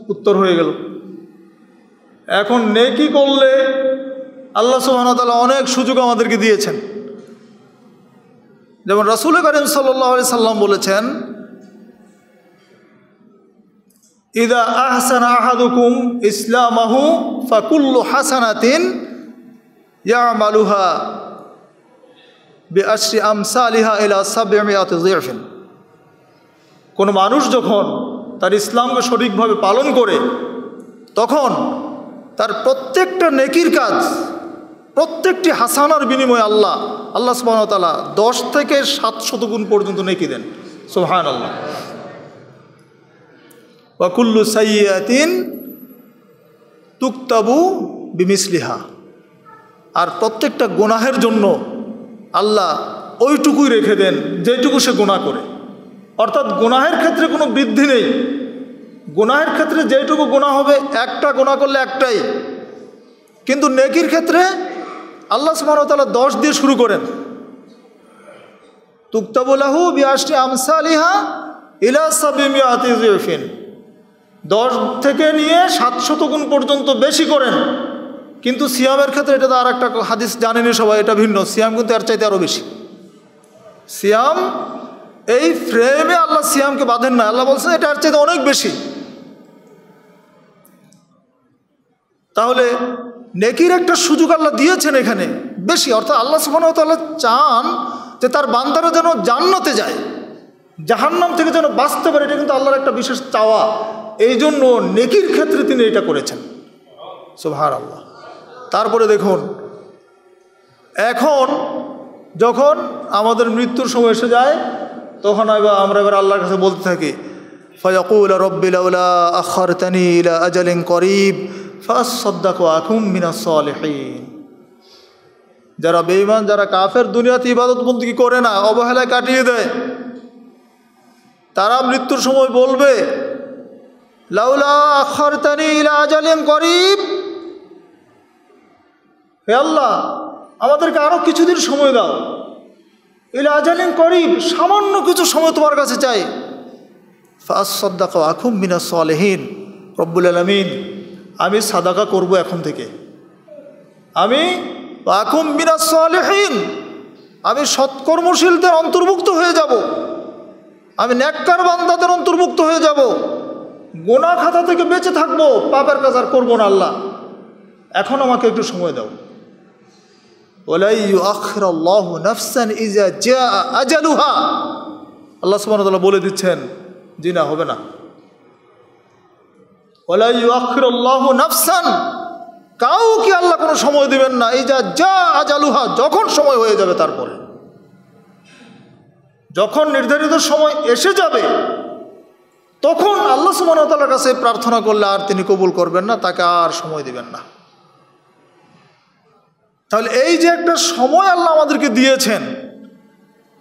উত্তর হয়ে গেল। এখন নেকি করলে আল্লাহ সুবাহতালা অনেক সুযোগ আমাদেরকে দিয়েছেন। যেমন রাসুল করিম সাল্লাহ সাল্লাম বলেছেন, ইদা আহসান আহাদুকুম ইসলামাহু ফাকুল্লু হাসানাতিন আমসালিহা ইলা সাবমিয়াত জিরফিন কোনো মানুষ যখন তার ইসলামকে সঠিকভাবে পালন করে, তখন তার প্রত্যেকটা নেকির কাজ, প্রত্যেকটি হাসানার বিনিময়ে আল্লাহ আল্লাহ সুবাহতালা দশ থেকে সাত শতগুণ পর্যন্ত নেকি দেন। সোহান আল্লাহ ওয়াকুল্লু সাইয়াতিন তুক্তাবু বিমিসলিহা। আর প্রত্যেকটা গোনাহের জন্য আল্লাহ ওইটুকুই রেখে দেন যেটুকু সে গোনা করে। অর্থাৎ গুনাহের ক্ষেত্রে কোনো বৃদ্ধি নেই। গোনাহের ক্ষেত্রে যেটুকু গোনা হবে, একটা গোনা করলে একটাই। কিন্তু নেকির ক্ষেত্রে আল্লাহ সুমানতালা দশ দিয়ে শুরু করেন। তুক্তাবুলাহু বিয়াসটি আমসালিহা ইলা সাবিমিয়াতিফিন দশ থেকে নিয়ে সাতশত গুণ পর্যন্ত বেশি করেন। কিন্তু সিয়ামের ক্ষেত্রে এটা তো আর একটা হাদিস জানেনি সবাই, এটা ভিন্ন। সিয়াম কিন্তু এর চাইতে আরও বেশি। সিয়াম, এই ফ্রেমে আল্লাহ সিয়ামকে বাঁধেন না। আল্লাহ বলছেন, এটা এর চাইতে অনেক বেশি। তাহলে নেকির একটা সুযোগ আল্লাহ দিয়েছেন এখানে, বেশি। অর্থাৎ আল্লাহ সুবাহতাল্লাহ চান যে তার বান্দারা যেন জান্নাতে যায়। জাহান্নাম থেকে যেন বাঁচতে পারে, এটা কিন্তু আল্লাহর একটা বিশেষ চাওয়া। এই জন্য নেকির ক্ষেত্রে তিনি এটা করেছেন। সোভার আল্লাহ তারপরে দেখুন। এখন যখন আমাদের মৃত্যুর সময় এসে যায়, তখন এবার আমরা এবার আল্লাহর কাছে বলতে থাকি, ফয়াকুল রব্বিল আখর তানি আজালিং করিব ফাসদ্দাকু আকুম মিনাসলিহীন যারা বেঈমান, যারা কাফের, দুনিয়াতে ইবাদত বন্দী করে না, অবহেলায় কাটিয়ে দেয়। তারা মৃত্যুর সময় বলবে, লাউলা আখর তানি আজালিম করিব হে আল্লাহ, আমাদেরকে আরও কিছুদিন সময় দাও। ইলা আজালিন করিব, সামান্য কিছু সময় তোমার কাছে চাই। ফাস সদ্দাকা আখুম মিনা সলেহীন। রব্বুল আলমিন, আমি সাদাকা করব এখন থেকে। আমি আখুম মিনা সলেহীন, আমি সৎকর্মশীলদের অন্তর্ভুক্ত হয়ে যাব। আমি ন্যাক্কার বান্দাদের অন্তর্ভুক্ত হয়ে যাব। গোনা খাতা থেকে বেঁচে থাকব, পাপের কাজ আর করব না, আল্লাহ। এখন আমাকে একটু সময় দাও। আল্লাহ সুবাহ বলে দিচ্ছেন, জি না, হবে না। নাফসান, কাউকে আল্লাহ কোনো সময় দিবেন না এই যা যা আজালুহা, যখন সময় হয়ে যাবে তারপরে। যখন নির্ধারিত সময় এসে যাবে, তখন আল্লাহ সুবাহতালার কাছে প্রার্থনা করলে আর তিনি কবুল করবেন না, তাকে আর সময় দিবেন না। তাহলে এই যে একটা সময় আল্লাহ আমাদেরকে দিয়েছেন,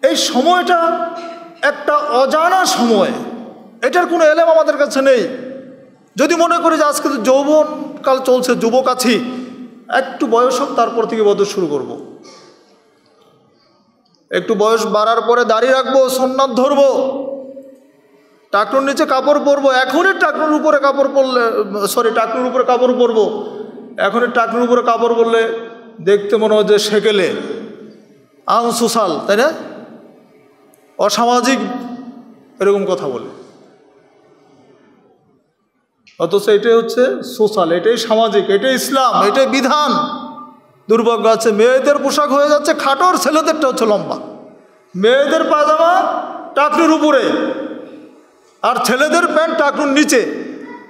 এই সময়টা একটা অজানা সময় এটার কোনো এলেম আমাদের কাছে নেই যদি মনে করি যে আজকে তো যৌবন কাল চলছে, যুবক আছি, একটু বয়স হোক, তারপর থেকে বদ শুরু করব। একটু বয়স বাড়ার পরে দাড়ি রাখব, সোননাথ ধরবো, টাকরুর নিচে কাপড় পরবো, এখনই টাকরুর উপরে কাপড় পরলে সরি টাকনুর উপরে কাপড় পরবো, এখনই টাকনুর উপরে কাপড় পরলে দেখতে মনে হয় যে সেকেলে। আনসোশাল, তাই না? অসামাজিক এরকম কথা বলে। অথচ এটাই হচ্ছে সোশ্যাল, এটাই সামাজিক, এটাই ইসলাম, এটাই বিধান। দুর্ভাগ্য আছে, মেয়েদের পোশাক হয়ে যাচ্ছে খাটোর, ছেলেদেরটা হচ্ছে লম্বা। মেয়েদের পাজামা টাকনুর উপরে, আর ছেলেদের প্যান্ট টাকনুর নিচে।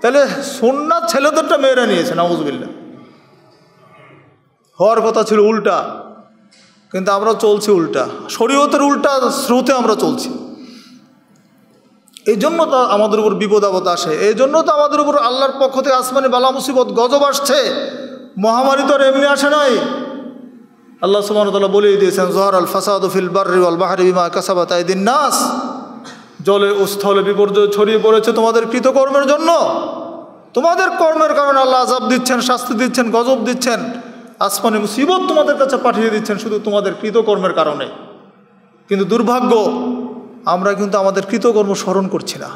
তাহলে সোননাথ ছেলেদেরটা মেয়েরা নিয়েছে নামুজবিল্লা হওয়ার কথা ছিল উল্টা। কিন্তু আমরা চলছি উল্টা। শরীয়তের উল্টা স্রোতে আমরা চলছি। এই জন্য তো আমাদের উপর বিপদ আপদ আসে। এই জন্য তো আমাদের উপর আল্লাহর পক্ষ থেকে আসমানি বালা মুসিবত গজব আসছে। মহামারী তো আর এমনি আসে নাই। আল্লাহ সুমানতাল্লাহ বলেই দিয়েছেন, জহর আল ফাসাদ ফিল বার্রি আল বাহারি বিমা কাসাবাত দিন নাস। জলে ও স্থলে বিপর্যয় ছড়িয়ে পড়েছে তোমাদের কৃতকর্মের জন্য। তোমাদের কর্মের কারণে আল্লাহ আজাব দিচ্ছেন, শাস্তি দিচ্ছেন, গজব দিচ্ছেন। আসমানি মুসিবত তোমাদের কাছে পাঠিয়ে দিচ্ছেন শুধু তোমাদের কৃতকর্মের কারণে। কিন্তু দুর্ভাগ্য, আমরা কিন্তু আমাদের কৃতকর্ম স্মরণ করছি না।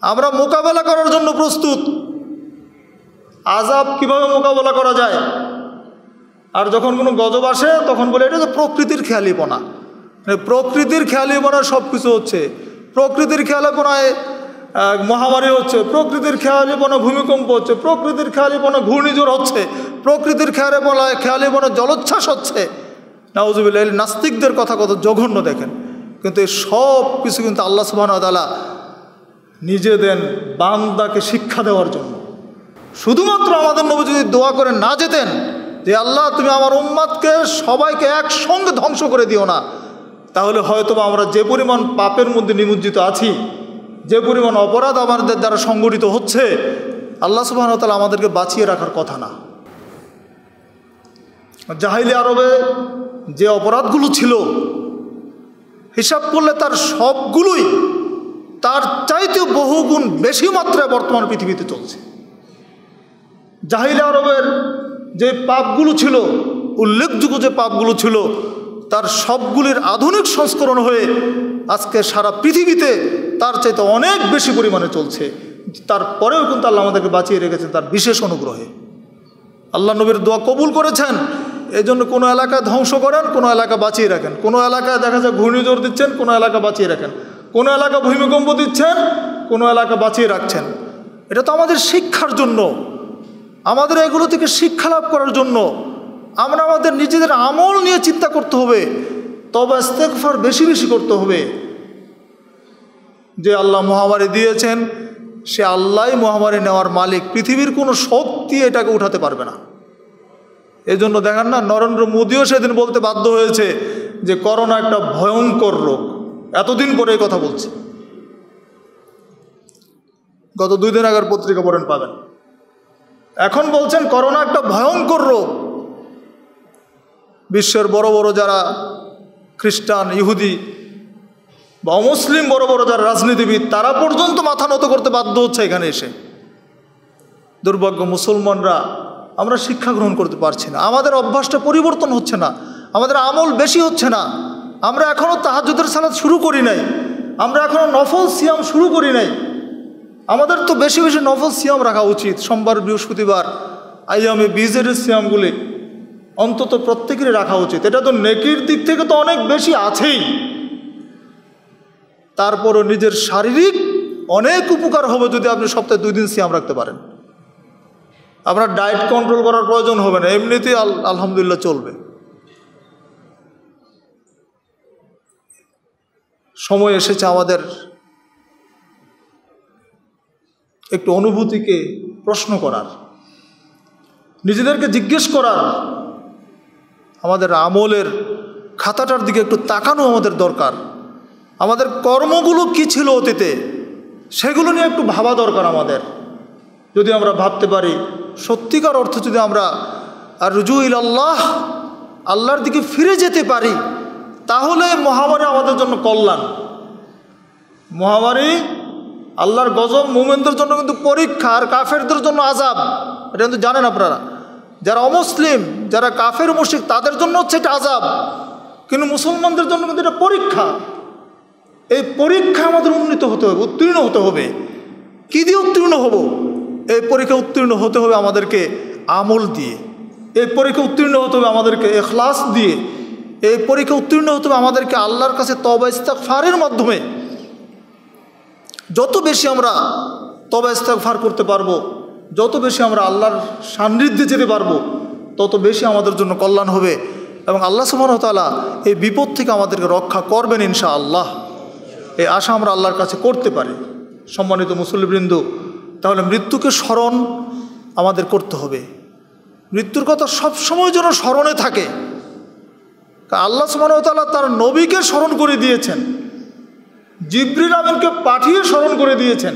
আমরা মোকাবেলা করার জন্য প্রস্তুত। আজাব কীভাবে মোকাবেলা করা যায়? আর যখন কোনো গজব আসে, তখন বলে এটা তো প্রকৃতির খেয়ালিপনা। মানে প্রকৃতির খেয়ালিপনা সব কিছু হচ্ছে। প্রকৃতির খেয়ালিপনায় মহামারী হচ্ছে, প্রকৃতির খেয়ালিপনা ভূমিকম্প হচ্ছে, প্রকৃতির খেয়ালিপনা ঘূর্ণিঝড় হচ্ছে, প্রকৃতির খেয়ালে বলা খেয়ালি খেয়ালিপনা জলোচ্ছ্বাস হচ্ছে। নাউজুবিল্লাহ নাস্তিকদের কথা কত জঘন্য দেখেন। কিন্তু এই সব কিছু কিন্তু আল্লাহ সুবাহতালা নিজে দেন বান্দাকে শিক্ষা দেওয়ার জন্য। শুধুমাত্র আমাদের নবী যদি দোয়া করে না যেতেন, যে আল্লাহ তুমি আমার উম্মাদকে সবাইকে একসঙ্গে ধ্বংস করে দিও না, তাহলে হয়তো আমরা যে পরিমাণ পাপের মধ্যে নিমজ্জিত আছি যে পরিমাণ অপরাধ আমাদের দ্বারা সংগঠিত হচ্ছে, আল্লাহ সুবাহতালা আমাদেরকে বাঁচিয়ে রাখার কথা না। জাহিলি আরবে যে অপরাধগুলো ছিল, হিসাব করলে তার সবগুলোই তার চাইতে বহুগুণ বেশি মাত্রায় বর্তমান পৃথিবীতে চলছে। জাহিলি আরবের যে পাপগুলো ছিল, উল্লেখযোগ্য যে পাপগুলো ছিল, তার সবগুলির আধুনিক সংস্করণ হয়ে আজকে সারা পৃথিবীতে তার চাইতে অনেক বেশি পরিমাণে চলছে। তারপরেও কিন্তু আল্লাহ আমাদেরকে বাঁচিয়ে রেখেছেন তার বিশেষ অনুগ্রহে। আল্লাহ নবীর দোয়া কবুল করেছেন। এই জন্য কোনো এলাকা ধ্বংস করেন, কোনো এলাকা বাঁচিয়ে রাখেন। কোনো এলাকায় দেখা যায় ঘূর্ণিঝড় দিচ্ছেন, কোনো এলাকা বাঁচিয়ে রাখেন। কোনো এলাকা ভূমিকম্প দিচ্ছেন, কোনো এলাকা বাঁচিয়ে রাখছেন। এটা তো আমাদের শিক্ষার জন্য। আমাদের এগুলো থেকে শিক্ষা লাভ করার জন্য। আমরা আমাদের নিজেদের আমল নিয়ে চিন্তা করতে হবে। তবে ইস্তেকফার বেশি বেশি করতে হবে। যে আল্লাহ মহামারী দিয়েছেন, সে আল্লাহ মহামারী নেওয়ার মালিক। পৃথিবীর কোনো শক্তি এটাকে উঠাতে পারবে না। এই জন্য দেখেন না, নরেন্দ্র মোদীও সেদিন বলতে বাধ্য হয়েছে যে, করোনা একটা ভয়ঙ্কর রোগ। এতদিন পরে এই কথা বলছে। গত দুই দিন আগের পত্রিকা পড়েন, পাবেন। এখন বলছেন, করোনা একটা ভয়ঙ্কর রোগ। বিশ্বের বড় বড় যারা খ্রিস্টান, ইহুদি বা অমুসলিম বড় বড় যারা রাজনীতিবিদ, তারা পর্যন্ত মাথা নত করতে বাধ্য হচ্ছে এখানে এসে। দুর্ভাগ্য মুসলমানরা আমরা শিক্ষা গ্রহণ করতে পারছি না। আমাদের অভ্যাসটা পরিবর্তন হচ্ছে না। আমাদের আমল বেশি হচ্ছে না। আমরা এখনও তাহাজুদের সালাদ শুরু করি নাই। আমরা এখনও নফল সিয়াম শুরু করি নাই। আমাদের তো বেশি বেশি নফল সিয়াম রাখা উচিত। সোমবার, বৃহস্পতিবার আইয়ামে বীজের সিয়ামগুলি অন্তত প্রত্যেকেরই রাখা উচিত। এটা তো নেকির দিক থেকে তো অনেক বেশি আছেই। তারপরও নিজের শারীরিক অনেক উপকার হবে যদি আপনি সপ্তাহে দুই দিন সিয়াম রাখতে পারেন। আপনার ডায়েট কন্ট্রোল করার প্রয়োজন হবে না, এমনিতেই আলহামদুলিল্লাহ চলবে। সময় এসেছে আমাদের একটু অনুভূতিকে প্রশ্ন করার, নিজেদেরকে জিজ্ঞেস করার, আমাদের আমলের খাতাটার দিকে একটু তাকানো আমাদের দরকার। আমাদের কর্মগুলো কি ছিল অতীতে? সেগুলো নিয়ে একটু ভাবা দরকার আমাদের। যদি আমরা ভাবতে পারি, সত্যিকার অর্থ যদি আমরা আর রুজুইল আল্লাহ আল্লাহর দিকে ফিরে যেতে পারি, তাহলে মহামারী আমাদের জন্য কল্যাণ। মহামারী আল্লাহর গজব মোমেনদের জন্য কিন্তু পরীক্ষা, আর কাফেরদের জন্য আজাব এটা কিন্তু জানেন আপনারা। যারা অমুসলিম, যারা কাফের মুশিক তাদের জন্য হচ্ছে এটা আজাব কিন্তু মুসলমানদের জন্য কিন্তু এটা পরীক্ষা। এই পরীক্ষা আমাদের উন্নীত হতে হবে, উত্তীর্ণ হতে হবে। কী দিয়ে উত্তীর্ণ হব? এই পরীক্ষা উত্তীর্ণ হতে হবে আমাদেরকে আমল দিয়ে। এই পরীক্ষা উত্তীর্ণ হতে হবে আমাদেরকে এখলাস দিয়ে। এই পরীক্ষা উত্তীর্ণ হতে হবে আমাদেরকে আল্লাহর কাছে তবা ফারের মাধ্যমে। যত বেশি আমরা তবা ফার করতে পারব, যত বেশি আমরা আল্লাহর সান্নিধ্যে যেতে পারব, তত বেশি আমাদের জন্য কল্যাণ হবে এবং আল্লাহ সুবাহতালা এই বিপদ থেকে আমাদেরকে রক্ষা করবেন ইনশা আল্লাহ এই আশা আমরা আল্লাহর কাছে করতে পারি। সম্মানিত মুসল্লিবৃন্দ, তাহলে মৃত্যুকে স্মরণ আমাদের করতে হবে। মৃত্যুর কথা সবসময় যেন স্মরণে থাকে। আল্লাহ সুবাহতাল্লাহ তার নবীকে স্মরণ করে দিয়েছেন। জিব্রিল আমিনকে পাঠিয়ে স্মরণ করে দিয়েছেন।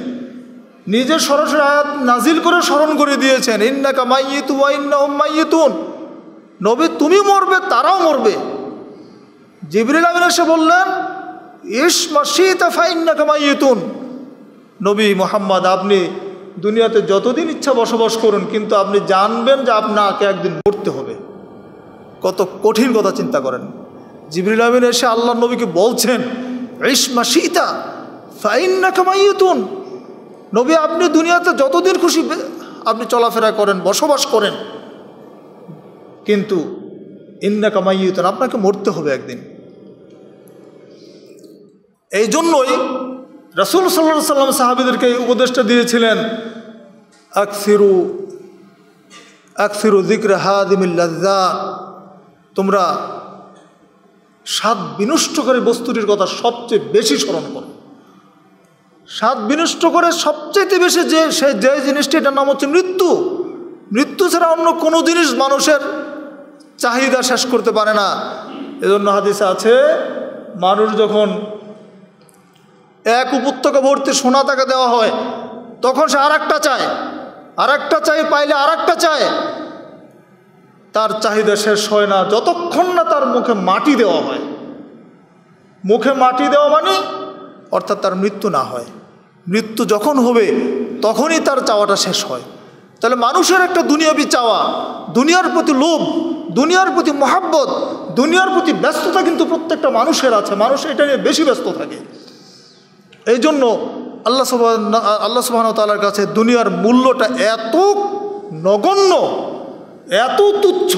নিজে সরাসরি আয়াত নাজিল করে স্মরণ করে দিয়েছেন। ইন্নাকা মাইয়েতু মাইয়েতুন। নবী তুমি মরবে, তারাও মরবে। জিবরিল আমিন এসে বললেন নবী মোহাম্মদ, আপনি দুনিয়াতে যতদিন ইচ্ছা বসবাস করুন, কিন্তু আপনি জানবেন যে আপনাকে একদিন মরতে হবে। কত কঠিন কথা চিন্তা করেন। জিবরিল আমিন এসে আল্লাহ নবীকে বলছেন ইসমা সীতা ফাইন্না কামাইয়েতুন নবী, আপনি দুনিয়াতে যতদিন খুশি আপনি চলাফেরা করেন, বসবাস করেন, কিন্তু ইন্না কামাইয়েতুন আপনাকে মরতে হবে একদিন। এই জন্যই রসুল সাল্লা সাল্লাম সাহাবিদেরকে উপদেশটা দিয়েছিলেন, আকসিরু আকসিরু জিক্র হাদিমিল্লাজা তোমরা স্বাদ বিনষ্টকারী বস্তুটির কথা সবচেয়ে বেশি স্মরণ করো। স্বাদ বিনষ্ট করে সবচেয়ে বেশি যে, সে যে জিনিসটি, এটার নাম হচ্ছে মৃত্যু। মৃত্যু ছাড়া অন্য কোনো জিনিস মানুষের চাহিদা শেষ করতে পারে না। এজন্য হাদিসে আছে, মানুষ যখন এক উপত্যকা ভর্তি সোনা তাকে দেওয়া হয়। তখন সে আর চায়। আর চাই পাইলে আর চায়। তার চাহিদা শেষ হয় না। যতক্ষণ না তার মুখে মাটি দেওয়া হয়। মুখে মাটি দেওয়া মানে অর্থাৎ তার মৃত্যু না হয়। মৃত্যু যখন হবে, তখনই তার চাওয়াটা শেষ হয়। তাহলে মানুষের একটা দুনিয়াবি চাওয়া, দুনিয়ার প্রতি লোভ, দুনিয়ার প্রতি মহাব্বত, দুনিয়ার প্রতি ব্যস্ততা কিন্তু প্রত্যেকটা মানুষের আছে। মানুষ এটা নিয়ে বেশি ব্যস্ত থাকে। এই জন্য আল্লাহ সুবাহ আল্লাহ সুবাহন তালার কাছে দুনিয়ার মূল্যটা এত নগণ্য, এত তুচ্ছ।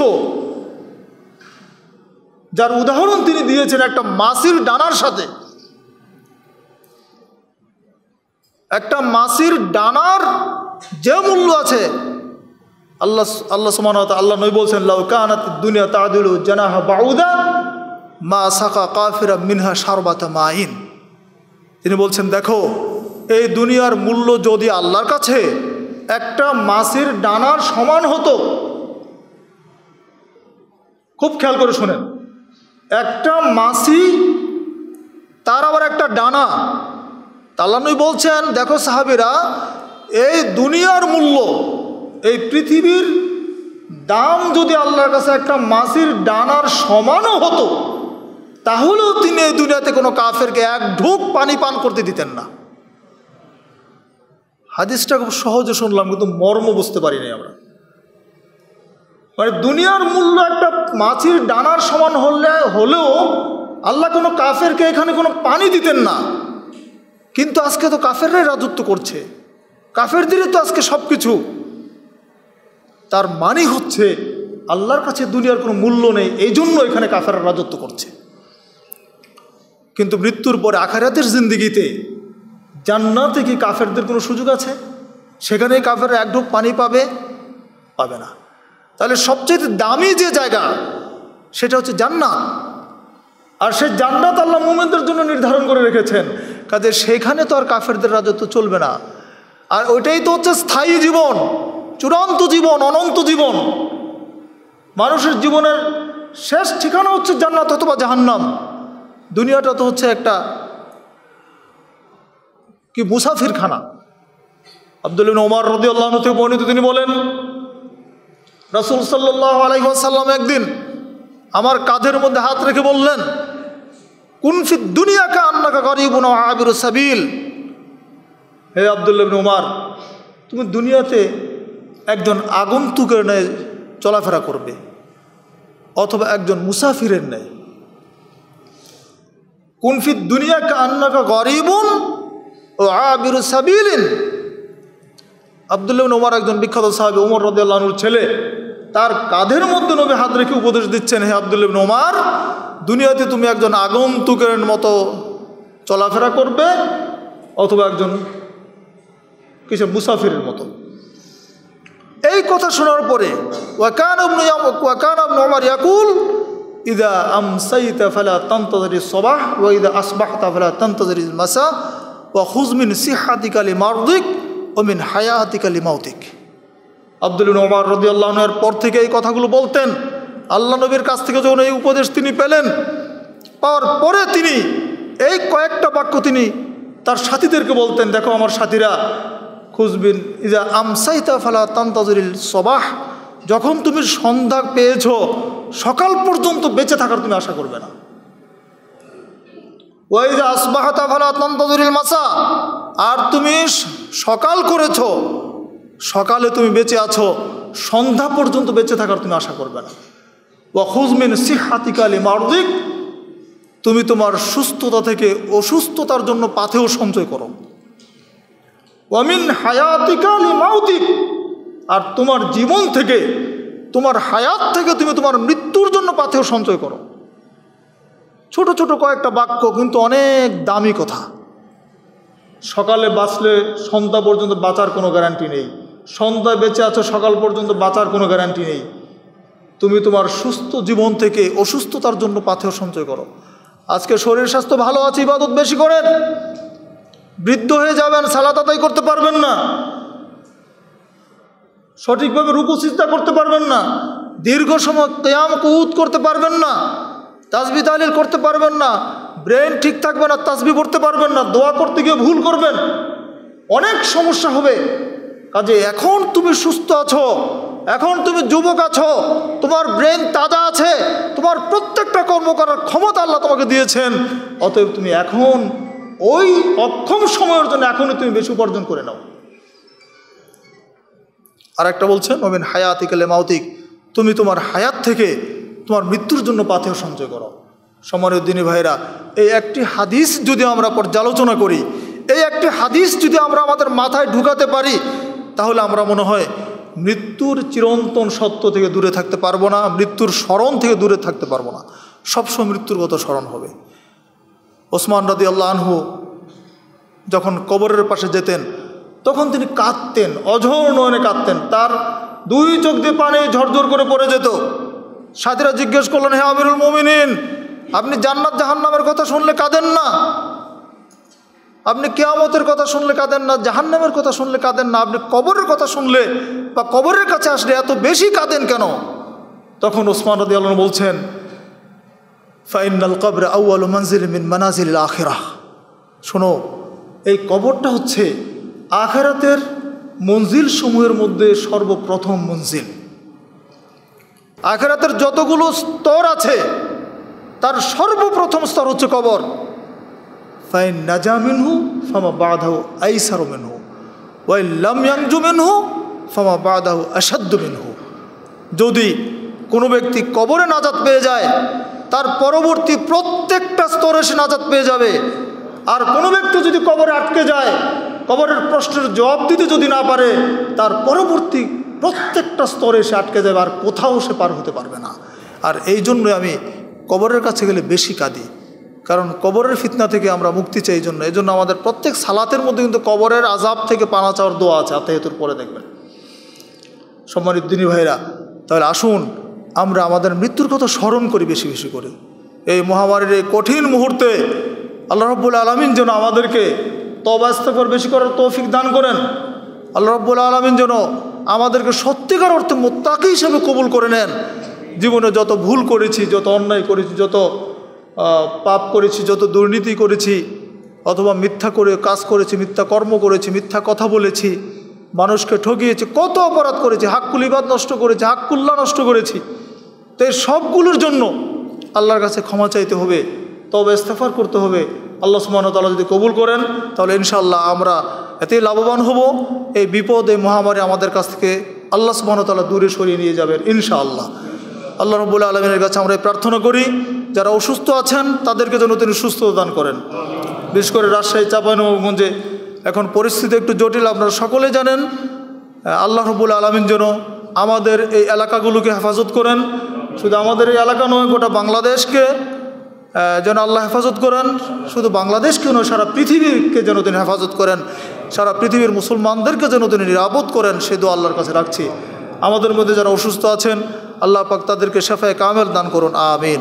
যার উদাহরণ তিনি দিয়েছেন একটা মাসির ডানার সাথে। একটা মাসির ডানার যে মূল্য আছে, আল্লাহ আল্লাহ সমান আল্লাহ নই বলছেন, লাউ কানাত দুনিয়া তাদুল জানাহা বাউদা মা সাকা কাফিরা মিনহা সারবাতা মাইন তিনি বলছেন, দেখো, এই দুনিয়ার মূল্য যদি আল্লাহর কাছে, একটা মাসির ডানার সমান হতো। খুব খেয়াল করে শোনেন, একটা মাসি, তার আবার একটা ডানা। তাল্লানুই বলছেন, দেখো সাহাবিরা, এই দুনিয়ার মূল্য, এই পৃথিবীর দাম যদি আল্লাহর কাছে একটা মাসির ডানার সমানও হতো তাহলেও তিনি এই দুনিয়াতে কোনো কাফেরকে এক ঢুক পানি পান করতে দিতেন না। হাদিসটা খুব সহজে শুনলাম, কিন্তু মর্ম বুঝতে পারিনি আমরা। মানে দুনিয়ার মূল্য একটা মাছির ডানার সমান হলে, হলেও আল্লাহ কোনো কাফেরকে এখানে কোনো পানি দিতেন না। কিন্তু আজকে তো কাফেররাই রাজত্ব করছে। কাফেরদেরই তো আজকে সব কিছু তার মানে হচ্ছে, আল্লাহর কাছে দুনিয়ার কোনো মূল্য নেই এই জন্য এখানে কাফেররা রাজত্ব করছে। কিন্তু মৃত্যুর পরে আখারাতের জিন্দিগিতে জান্নাতে কি কাফেরদের কোনো সুযোগ আছে? সেখানে কাফের এক ঢোক পানি পাবে পাবে না। তাহলে সবচেয়ে দামি যে জায়গা, সেটা হচ্ছে জান্নাত। আর সে জান্নাত আল্লাহ মোমেনদের জন্য নির্ধারণ করে রেখেছেন। কাজে সেখানে তো আর কাফেরদের রাজত্ব চলবে না। আর ওইটাই তো হচ্ছে স্থায়ী জীবন, চূড়ান্ত জীবন, অনন্ত জীবন। মানুষের জীবনের শেষ ঠিকানা হচ্ছে জান্নাত অথবা জাহান্নাম। দুনিয়াটা তো হচ্ছে একটা কি মুসাফিরখানা। আব্দুল ওমার রদি আল্লাহ থেকে বর্ণিত তিনি বলেন, রসুল সাল্লাহ একদিন আমার কাঁধের মধ্যে হাত রেখে বললেন কুনফি দুনিয়াকে আন্নাকা গরিবুন আবির সাবিল? হে আবদুল্লাবিন উমার, তুমি দুনিয়াতে একজন আগন্তুকের ন্যায় চলাফেরা করবে, অথবা একজন মুসাফিরের ন্যায়। কুনফি দুনিয়াকে আন্নাকা গরিবুন ও আবির সাবিলিন। আবদুল্লাবিন উমার একজন বিখ্যাত সাহাবি উমর রদুল্লাহনুর ছেলে, তার কাঁধের মধ্যে নবী হাত রেখে উপদেশ দিচ্ছেন, হে আবদুল্লাবিন উমার, দুনিয়াতে তুমি একজন আগন্তুকের মতো চলাফেরা করবে অথবা একজন কিছু মুসাফিরের মতো। এই কথা শোনার পরে ওয়াকান ওয়াকান আমার ইয়াকুল ইদা আমসাইতা ফালা তান্তজারি সবাহ ওয়া ইদা আসবাহতা ফালা তান্তজারি মাসা ওয়া খুজমিন সিহাতিকালি মারদিক ওমিন হায়াতিকালি মাউতিক। আব্দুল ওমর রদি আল্লাহনের পর থেকে এই কথাগুলো বলতেন। আল্লাহ নবীর কাছ থেকে যখন এই উপদেশ তিনি পেলেন, পাওয়ার পরে তিনি এই কয়েকটা বাক্য তিনি তার সাথীদেরকে বলতেন, দেখো আমার সাথীরা খুঁজবিন ইজা আমসাইতা ফালা তান্তাজুরিল সবাহ, যখন তুমি সন্ধ্যা পেয়েছ সকাল পর্যন্ত বেঁচে থাকার তুমি আশা করবে না। ওই যে আসবাহাতা ফালা তান্তাজুরিল মাসা। আর তুমি সকাল করেছ, সকালে তুমি বেঁচে আছো, সন্ধ্যা পর্যন্ত বেঁচে থাকার তুমি আশা করবে না। ওয়াহুজমিন সিহাতিকালি মারদিক তুমি তোমার সুস্থতা থেকে অসুস্থতার জন্য পাথেও সঞ্চয় করো। ওয়ামিন হায়াতিকালি মাউতিক আর তোমার জীবন থেকে, তোমার হায়াত থেকে তুমি তোমার মৃত্যুর জন্য পাথেও সঞ্চয় করো। ছোট ছোট কয়েকটা বাক্য কিন্তু অনেক দামি কথা। সকালে বাঁচলে সন্ধ্যা পর্যন্ত বাঁচার কোনো গ্যারান্টি নেই। সন্ধ্যা বেঁচে আছো সকাল পর্যন্ত বাঁচার কোনো গ্যারান্টি নেই। তুমি তোমার সুস্থ জীবন থেকে অসুস্থতার জন্য পাথেও সঞ্চয় করো। আজকে শরীর স্বাস্থ্য ভালো আছে, ইবাদত বেশি করেন। বৃদ্ধ হয়ে যাবেন, সালাত আদায় করতে পারবেন না। সঠিকভাবে রুকু চিন্তা করতে পারবেন না। দীর্ঘ সময় কেয়াম কুহুত করতে পারবেন না, তাজবি তালিল করতে পারবেন না, ব্রেন ঠিক থাকবে না, তাজবি পড়তে পারবেন না, দোয়া করতে গিয়ে ভুল করবেন। অনেক সমস্যা হবে। কাজে এখন তুমি সুস্থ আছো, এখন তুমি যুবক আছো, তোমার ব্রেন তাজা আছে, তোমার প্রত্যেকটা কর্ম করার ক্ষমতা আল্লাহ তোমাকে দিয়েছেন, অতএব তুমি এখন ওই অক্ষম সময়ের জন্য এখনই তুমি বেশি উপার্জন করে নাও। আর একটা বলছেন নবীন হায়াতিকালে মাউতিক। তুমি তোমার হায়াত থেকে তোমার মৃত্যুর জন্য পাথেও সঞ্চয় করো। সম্মানীয় দিনী ভাইরা এই একটি হাদিস যদি আমরা পর্যালোচনা করি, এই একটি হাদিস যদি আমরা আমাদের মাথায় ঢুকাতে পারি, তাহলে আমরা মনে হয় মৃত্যুর চিরন্তন সত্য থেকে দূরে থাকতে পারব না, মৃত্যুর স্মরণ থেকে দূরে থাকতে পারব না। সবসময় মৃত্যুর কথা স্মরণ হবে। ওসমান রাদি আল্লাহ যখন কবরের পাশে যেতেন, তখন তিনি কাঁদতেন, অঝর নয়নে কাঁদতেন। তার দুই চোখ দিয়ে পানি ঝরঝর করে পড়ে যেত। সাথীরা জিজ্ঞেস করলেন, হে আমিরুল মোমিনিন, আপনি জান্নাত জাহান্নামের কথা শুনলে কাঁদেন না? আপনি কেয়ামতের কথা শুনলে কাঁদেন না, জাহান্নামের কথা শুনলে কাঁদেন না, আপনি কবরের কথা শুনলে বা কবরের কাছে আসলে এত বেশি কাঁদেন কেন? তখন ওসমান রদি আলম বলছেন ফাইনাল কবর আউআল মঞ্জিল মিন মানাজিল আখেরাহ। শোনো, এই কবরটা হচ্ছে আখেরাতের মঞ্জিল সমূহের মধ্যে সর্বপ্রথম মঞ্জিল। আখেরাতের যতগুলো স্তর আছে, তার সর্বপ্রথম স্তর হচ্ছে কবর। ফাইন নাজা মিনহু, ফামা বাধাহু আইসারো মিনহু। ওয়াই লাম ইয়াংজু মিনহু, ফামা বাদাহু আসাদ্দু মিনহু। যদি কোনো ব্যক্তি কবরে নাজাত পেয়ে যায়, তার পরবর্তী প্রত্যেকটা স্তরে সে নাজাত পেয়ে যাবে। আর কোনো ব্যক্তি যদি কবরে আটকে যায় কবরের প্রশ্নের জবাব দিতে যদি না পারে, তার পরবর্তী প্রত্যেকটা স্তরে সে আটকে যাবে আর কোথাও সে পার হতে পারবে না। আর এই জন্য আমি কবরের কাছে গেলে বেশি কাঁদি। কারণ কবরের ফিতনা থেকে আমরা মুক্তি চাই এই জন্য। এই জন্য আমাদের প্রত্যেক সালাতের মধ্যে কিন্তু কবরের আজাব থেকে পানা চাওয়ার দোয়া আছে। আত্মাহিতুর পরে দেখবেন। সম্মানিত দিনী ভাইরা তাহলে আসুন আমরা আমাদের মৃত্যুর কথা স্মরণ করি বেশি বেশি করে। এই মহামারীর এই কঠিন মুহূর্তে আল্লাহ রব্বুল আলমিন যেন আমাদেরকে তবাস্তফর বেশি করার তৌফিক দান করেন। আল্লাহ রব্বুল আলমিন যেন আমাদেরকে সত্যিকার অর্থে মোত্তাকি হিসেবে কবুল করে নেন। জীবনে যত ভুল করেছি, যত অন্যায় করেছি, যত পাপ করেছি, যত দুর্নীতি করেছি, অথবা মিথ্যা করে কাজ করেছি, মিথ্যা কর্ম করেছি, মিথ্যা কথা বলেছি, মানুষকে ঠকিয়েছি কত অপরাধ করেছি, হাক্কুল ইবাদ নষ্ট করেছি হাক্কুল্লা নষ্ট করেছি, তো এই সবগুলোর জন্য আল্লাহর কাছে ক্ষমা চাইতে হবে তবে ইস্তেফার করতে হবে আল্লাহ সুবাহতাল্লাহ যদি কবুল করেন, তাহলে ইনশাল্লাহ আমরা এতেই লাভবান হব। এই বিপদ, এই মহামারী আমাদের কাছ থেকে আল্লাহ সুবাহতাল্লাহ দূরে সরিয়ে নিয়ে যাবেন ইনশাআল্লাহ। আল্লাহ রবুল্লা আলমিনের কাছে আমরা এই প্রার্থনা করি, যারা অসুস্থ আছেন, তাদেরকে যেন তিনি সুস্থ দান করেন। বিশেষ করে রাজশাহী, চাঁপাইনবাবগঞ্জে এখন পরিস্থিতি একটু জটিল, আপনারা সকলে জানেন। আল্লাহ রবুল আলমিন যেন আমাদের এই এলাকাগুলোকে হেফাজত করেন। শুধু আমাদের এই এলাকা নয়, গোটা বাংলাদেশকে যেন আল্লাহ হেফাজত করেন। শুধু বাংলাদেশকে নয়, সারা পৃথিবীকে যেন তিনি হেফাজত করেন। সারা পৃথিবীর মুসলমানদেরকে যেন তিনি নিরাপদ করেন, সে দো আল্লাহর কাছে রাখছি। আমাদের মধ্যে যারা অসুস্থ আছেন, আল্লাহ পাক তাদেরকে শেফায় কামেল দান করুন, আমিন।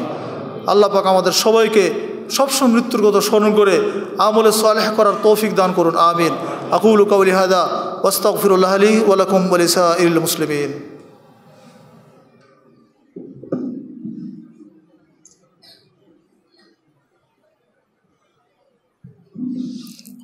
আল্লাহ পাক আমাদের সবাইকে সবসময় মৃত্যুর কথা স্মরণ করে আমলে সালেহ করার তৌফিক দান করুন, আমিন। আকুল কাউলি হাদা ওস্তাকফিরুল্লাহ আলী ওয়ালাকুম বলিসা ইল মুসলিমিন।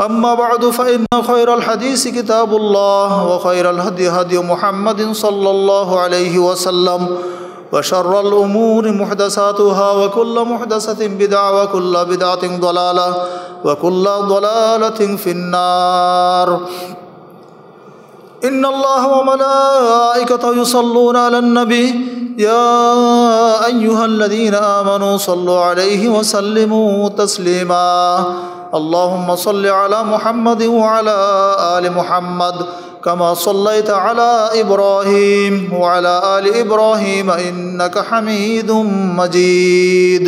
أما بعد فإن خير الحديث كتاب الله وخير الهدي هدي محمد صلى الله عليه وسلم وشر الأمور محدثاتها وكل محدثة بدعة وكل بدعة ضلالة وكل ضلالة في النار. إن الله وملائكته يصلون على النبي. يا أيها الذين آمنوا صلوا عليه وسلموا تسليما. اللهم صل على محمد وعلى آل محمد كما صليت على إبراهيم وعلى آل إبراهيم إنك حميد مجيد.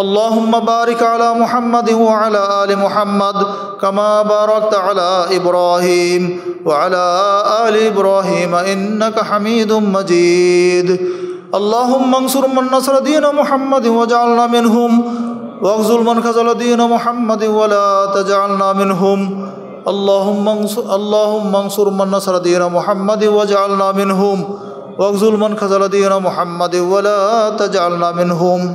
اللهم بارك على محمد وعلى آل محمد كما باركت على إبراهيم وعلى آل إبراهيم إنك حميد مجيد. اللهم انصر من نصر دين محمد واجعلنا منهم واغزل من خزل دين محمد ولا تجعلنا منهم. اللهم انصر, اللهم انصر من نصر دين محمد واجعلنا منهم. واغزل من خزل دين محمد ولا تجعلنا منهم.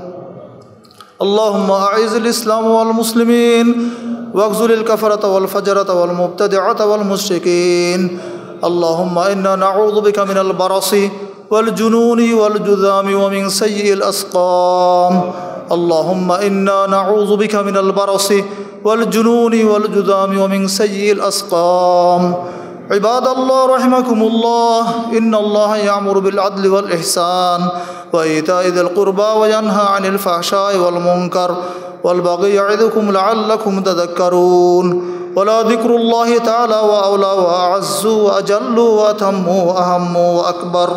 اللهم أعز الإسلام والمسلمين. واغزل الكفرة والفجرة والمبتدعة والمشركين. اللهم إنا نعوذ بك من البرص والجنون والجذام ومن سيء الأسقام. اللهم إنا نعوذ بك من البرص والجنون والجذام ومن سيء الأسقام. عباد الله رحمكم الله إن الله يأمر بالعدل والإحسان وإيتاء ذي القربى وينهى عن الفحشاء والمنكر والبغي يعظكم لعلكم تذكرون. ولا ذكر الله تعالى وأولى وأعز وأجل وأتم وأهم وأكبر.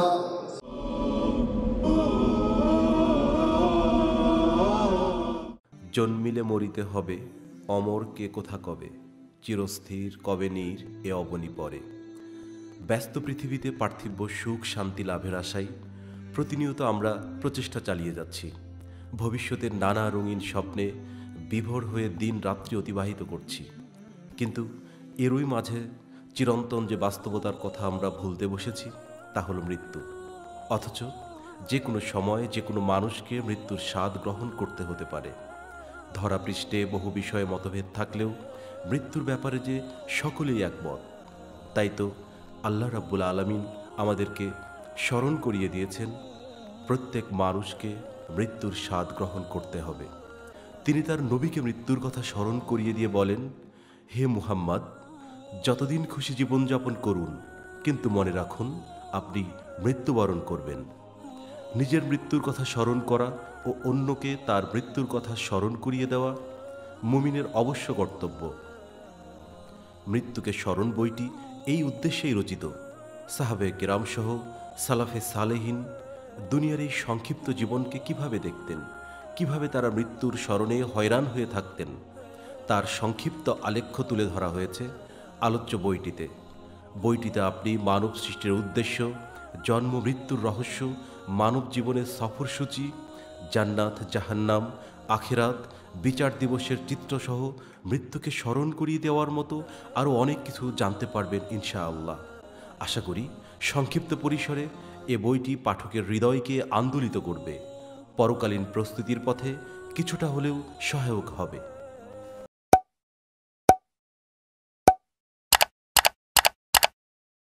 জন্মিলে মরিতে হবে, অমর কে কোথা কবে? চিরস্থির কবে নীর এ অবনী পরে। ব্যস্ত পৃথিবীতে পার্থিব্য সুখ, শান্তি, লাভের আশায় প্রতিনিয়ত আমরা প্রচেষ্টা চালিয়ে যাচ্ছি। ভবিষ্যতের নানা রঙিন স্বপ্নে বিভোর হয়ে দিন রাত্রি অতিবাহিত করছি। কিন্তু এরই মাঝে চিরন্তন যে বাস্তবতার কথা আমরা ভুলতে বসেছি, তা হলো মৃত্যু। অথচ যে কোনো সময় যে কোনো মানুষকে মৃত্যুর স্বাদ গ্রহণ করতে হতে পারে। ধরাপৃষ্ঠে বহু বিষয়ে মতভেদ থাকলেও মৃত্যুর ব্যাপারে যে সকলেই একমত, তাই তো আল্লাহ রাব্বুল আলমিন আমাদেরকে স্মরণ করিয়ে দিয়েছেন, প্রত্যেক মানুষকে মৃত্যুর স্বাদ গ্রহণ করতে হবে। তিনি তার নবীকে মৃত্যুর কথা স্মরণ করিয়ে দিয়ে বলেন, হে মুহাম্মদ, যতদিন খুশি জীবনযাপন করুন, কিন্তু মনে রাখুন, আপনি মৃত্যুবরণ করবেন। নিজের মৃত্যুর কথা স্মরণ করা ও অন্যকে তার মৃত্যুর কথা স্মরণ করিয়ে দেওয়া মুমিনের অবশ্য কর্তব্য। মৃত্যুকে স্মরণ বইটি এই উদ্দেশ্যেই রচিত। সাহাবে কেরামসহ সালাফে সালেহীন দুনিয়ার এই সংক্ষিপ্ত জীবনকে কীভাবে দেখতেন, কীভাবে তারা মৃত্যুর স্মরণে হয়রান হয়ে থাকতেন, তার সংক্ষিপ্ত আলেখ্য তুলে ধরা হয়েছে আলোচ্য বইটিতে। বইটিতে আপনি মানব সৃষ্টির উদ্দেশ্য, জন্ম, মৃত্যুর রহস্য, মানব জীবনের সফরসূচি জান্নাত, জাহান্নাম, আখেরাত, বিচার দিবসের চিত্রসহ মৃত্যুকে স্মরণ করিয়ে দেওয়ার মতো আরও অনেক কিছু জানতে পারবেন ইনশাআল্লাহ। আশা করি সংক্ষিপ্ত পরিসরে এ বইটি পাঠকের হৃদয়কে আন্দোলিত করবে। পরকালীন প্রস্তুতির পথে কিছুটা হলেও সহায়ক হবে।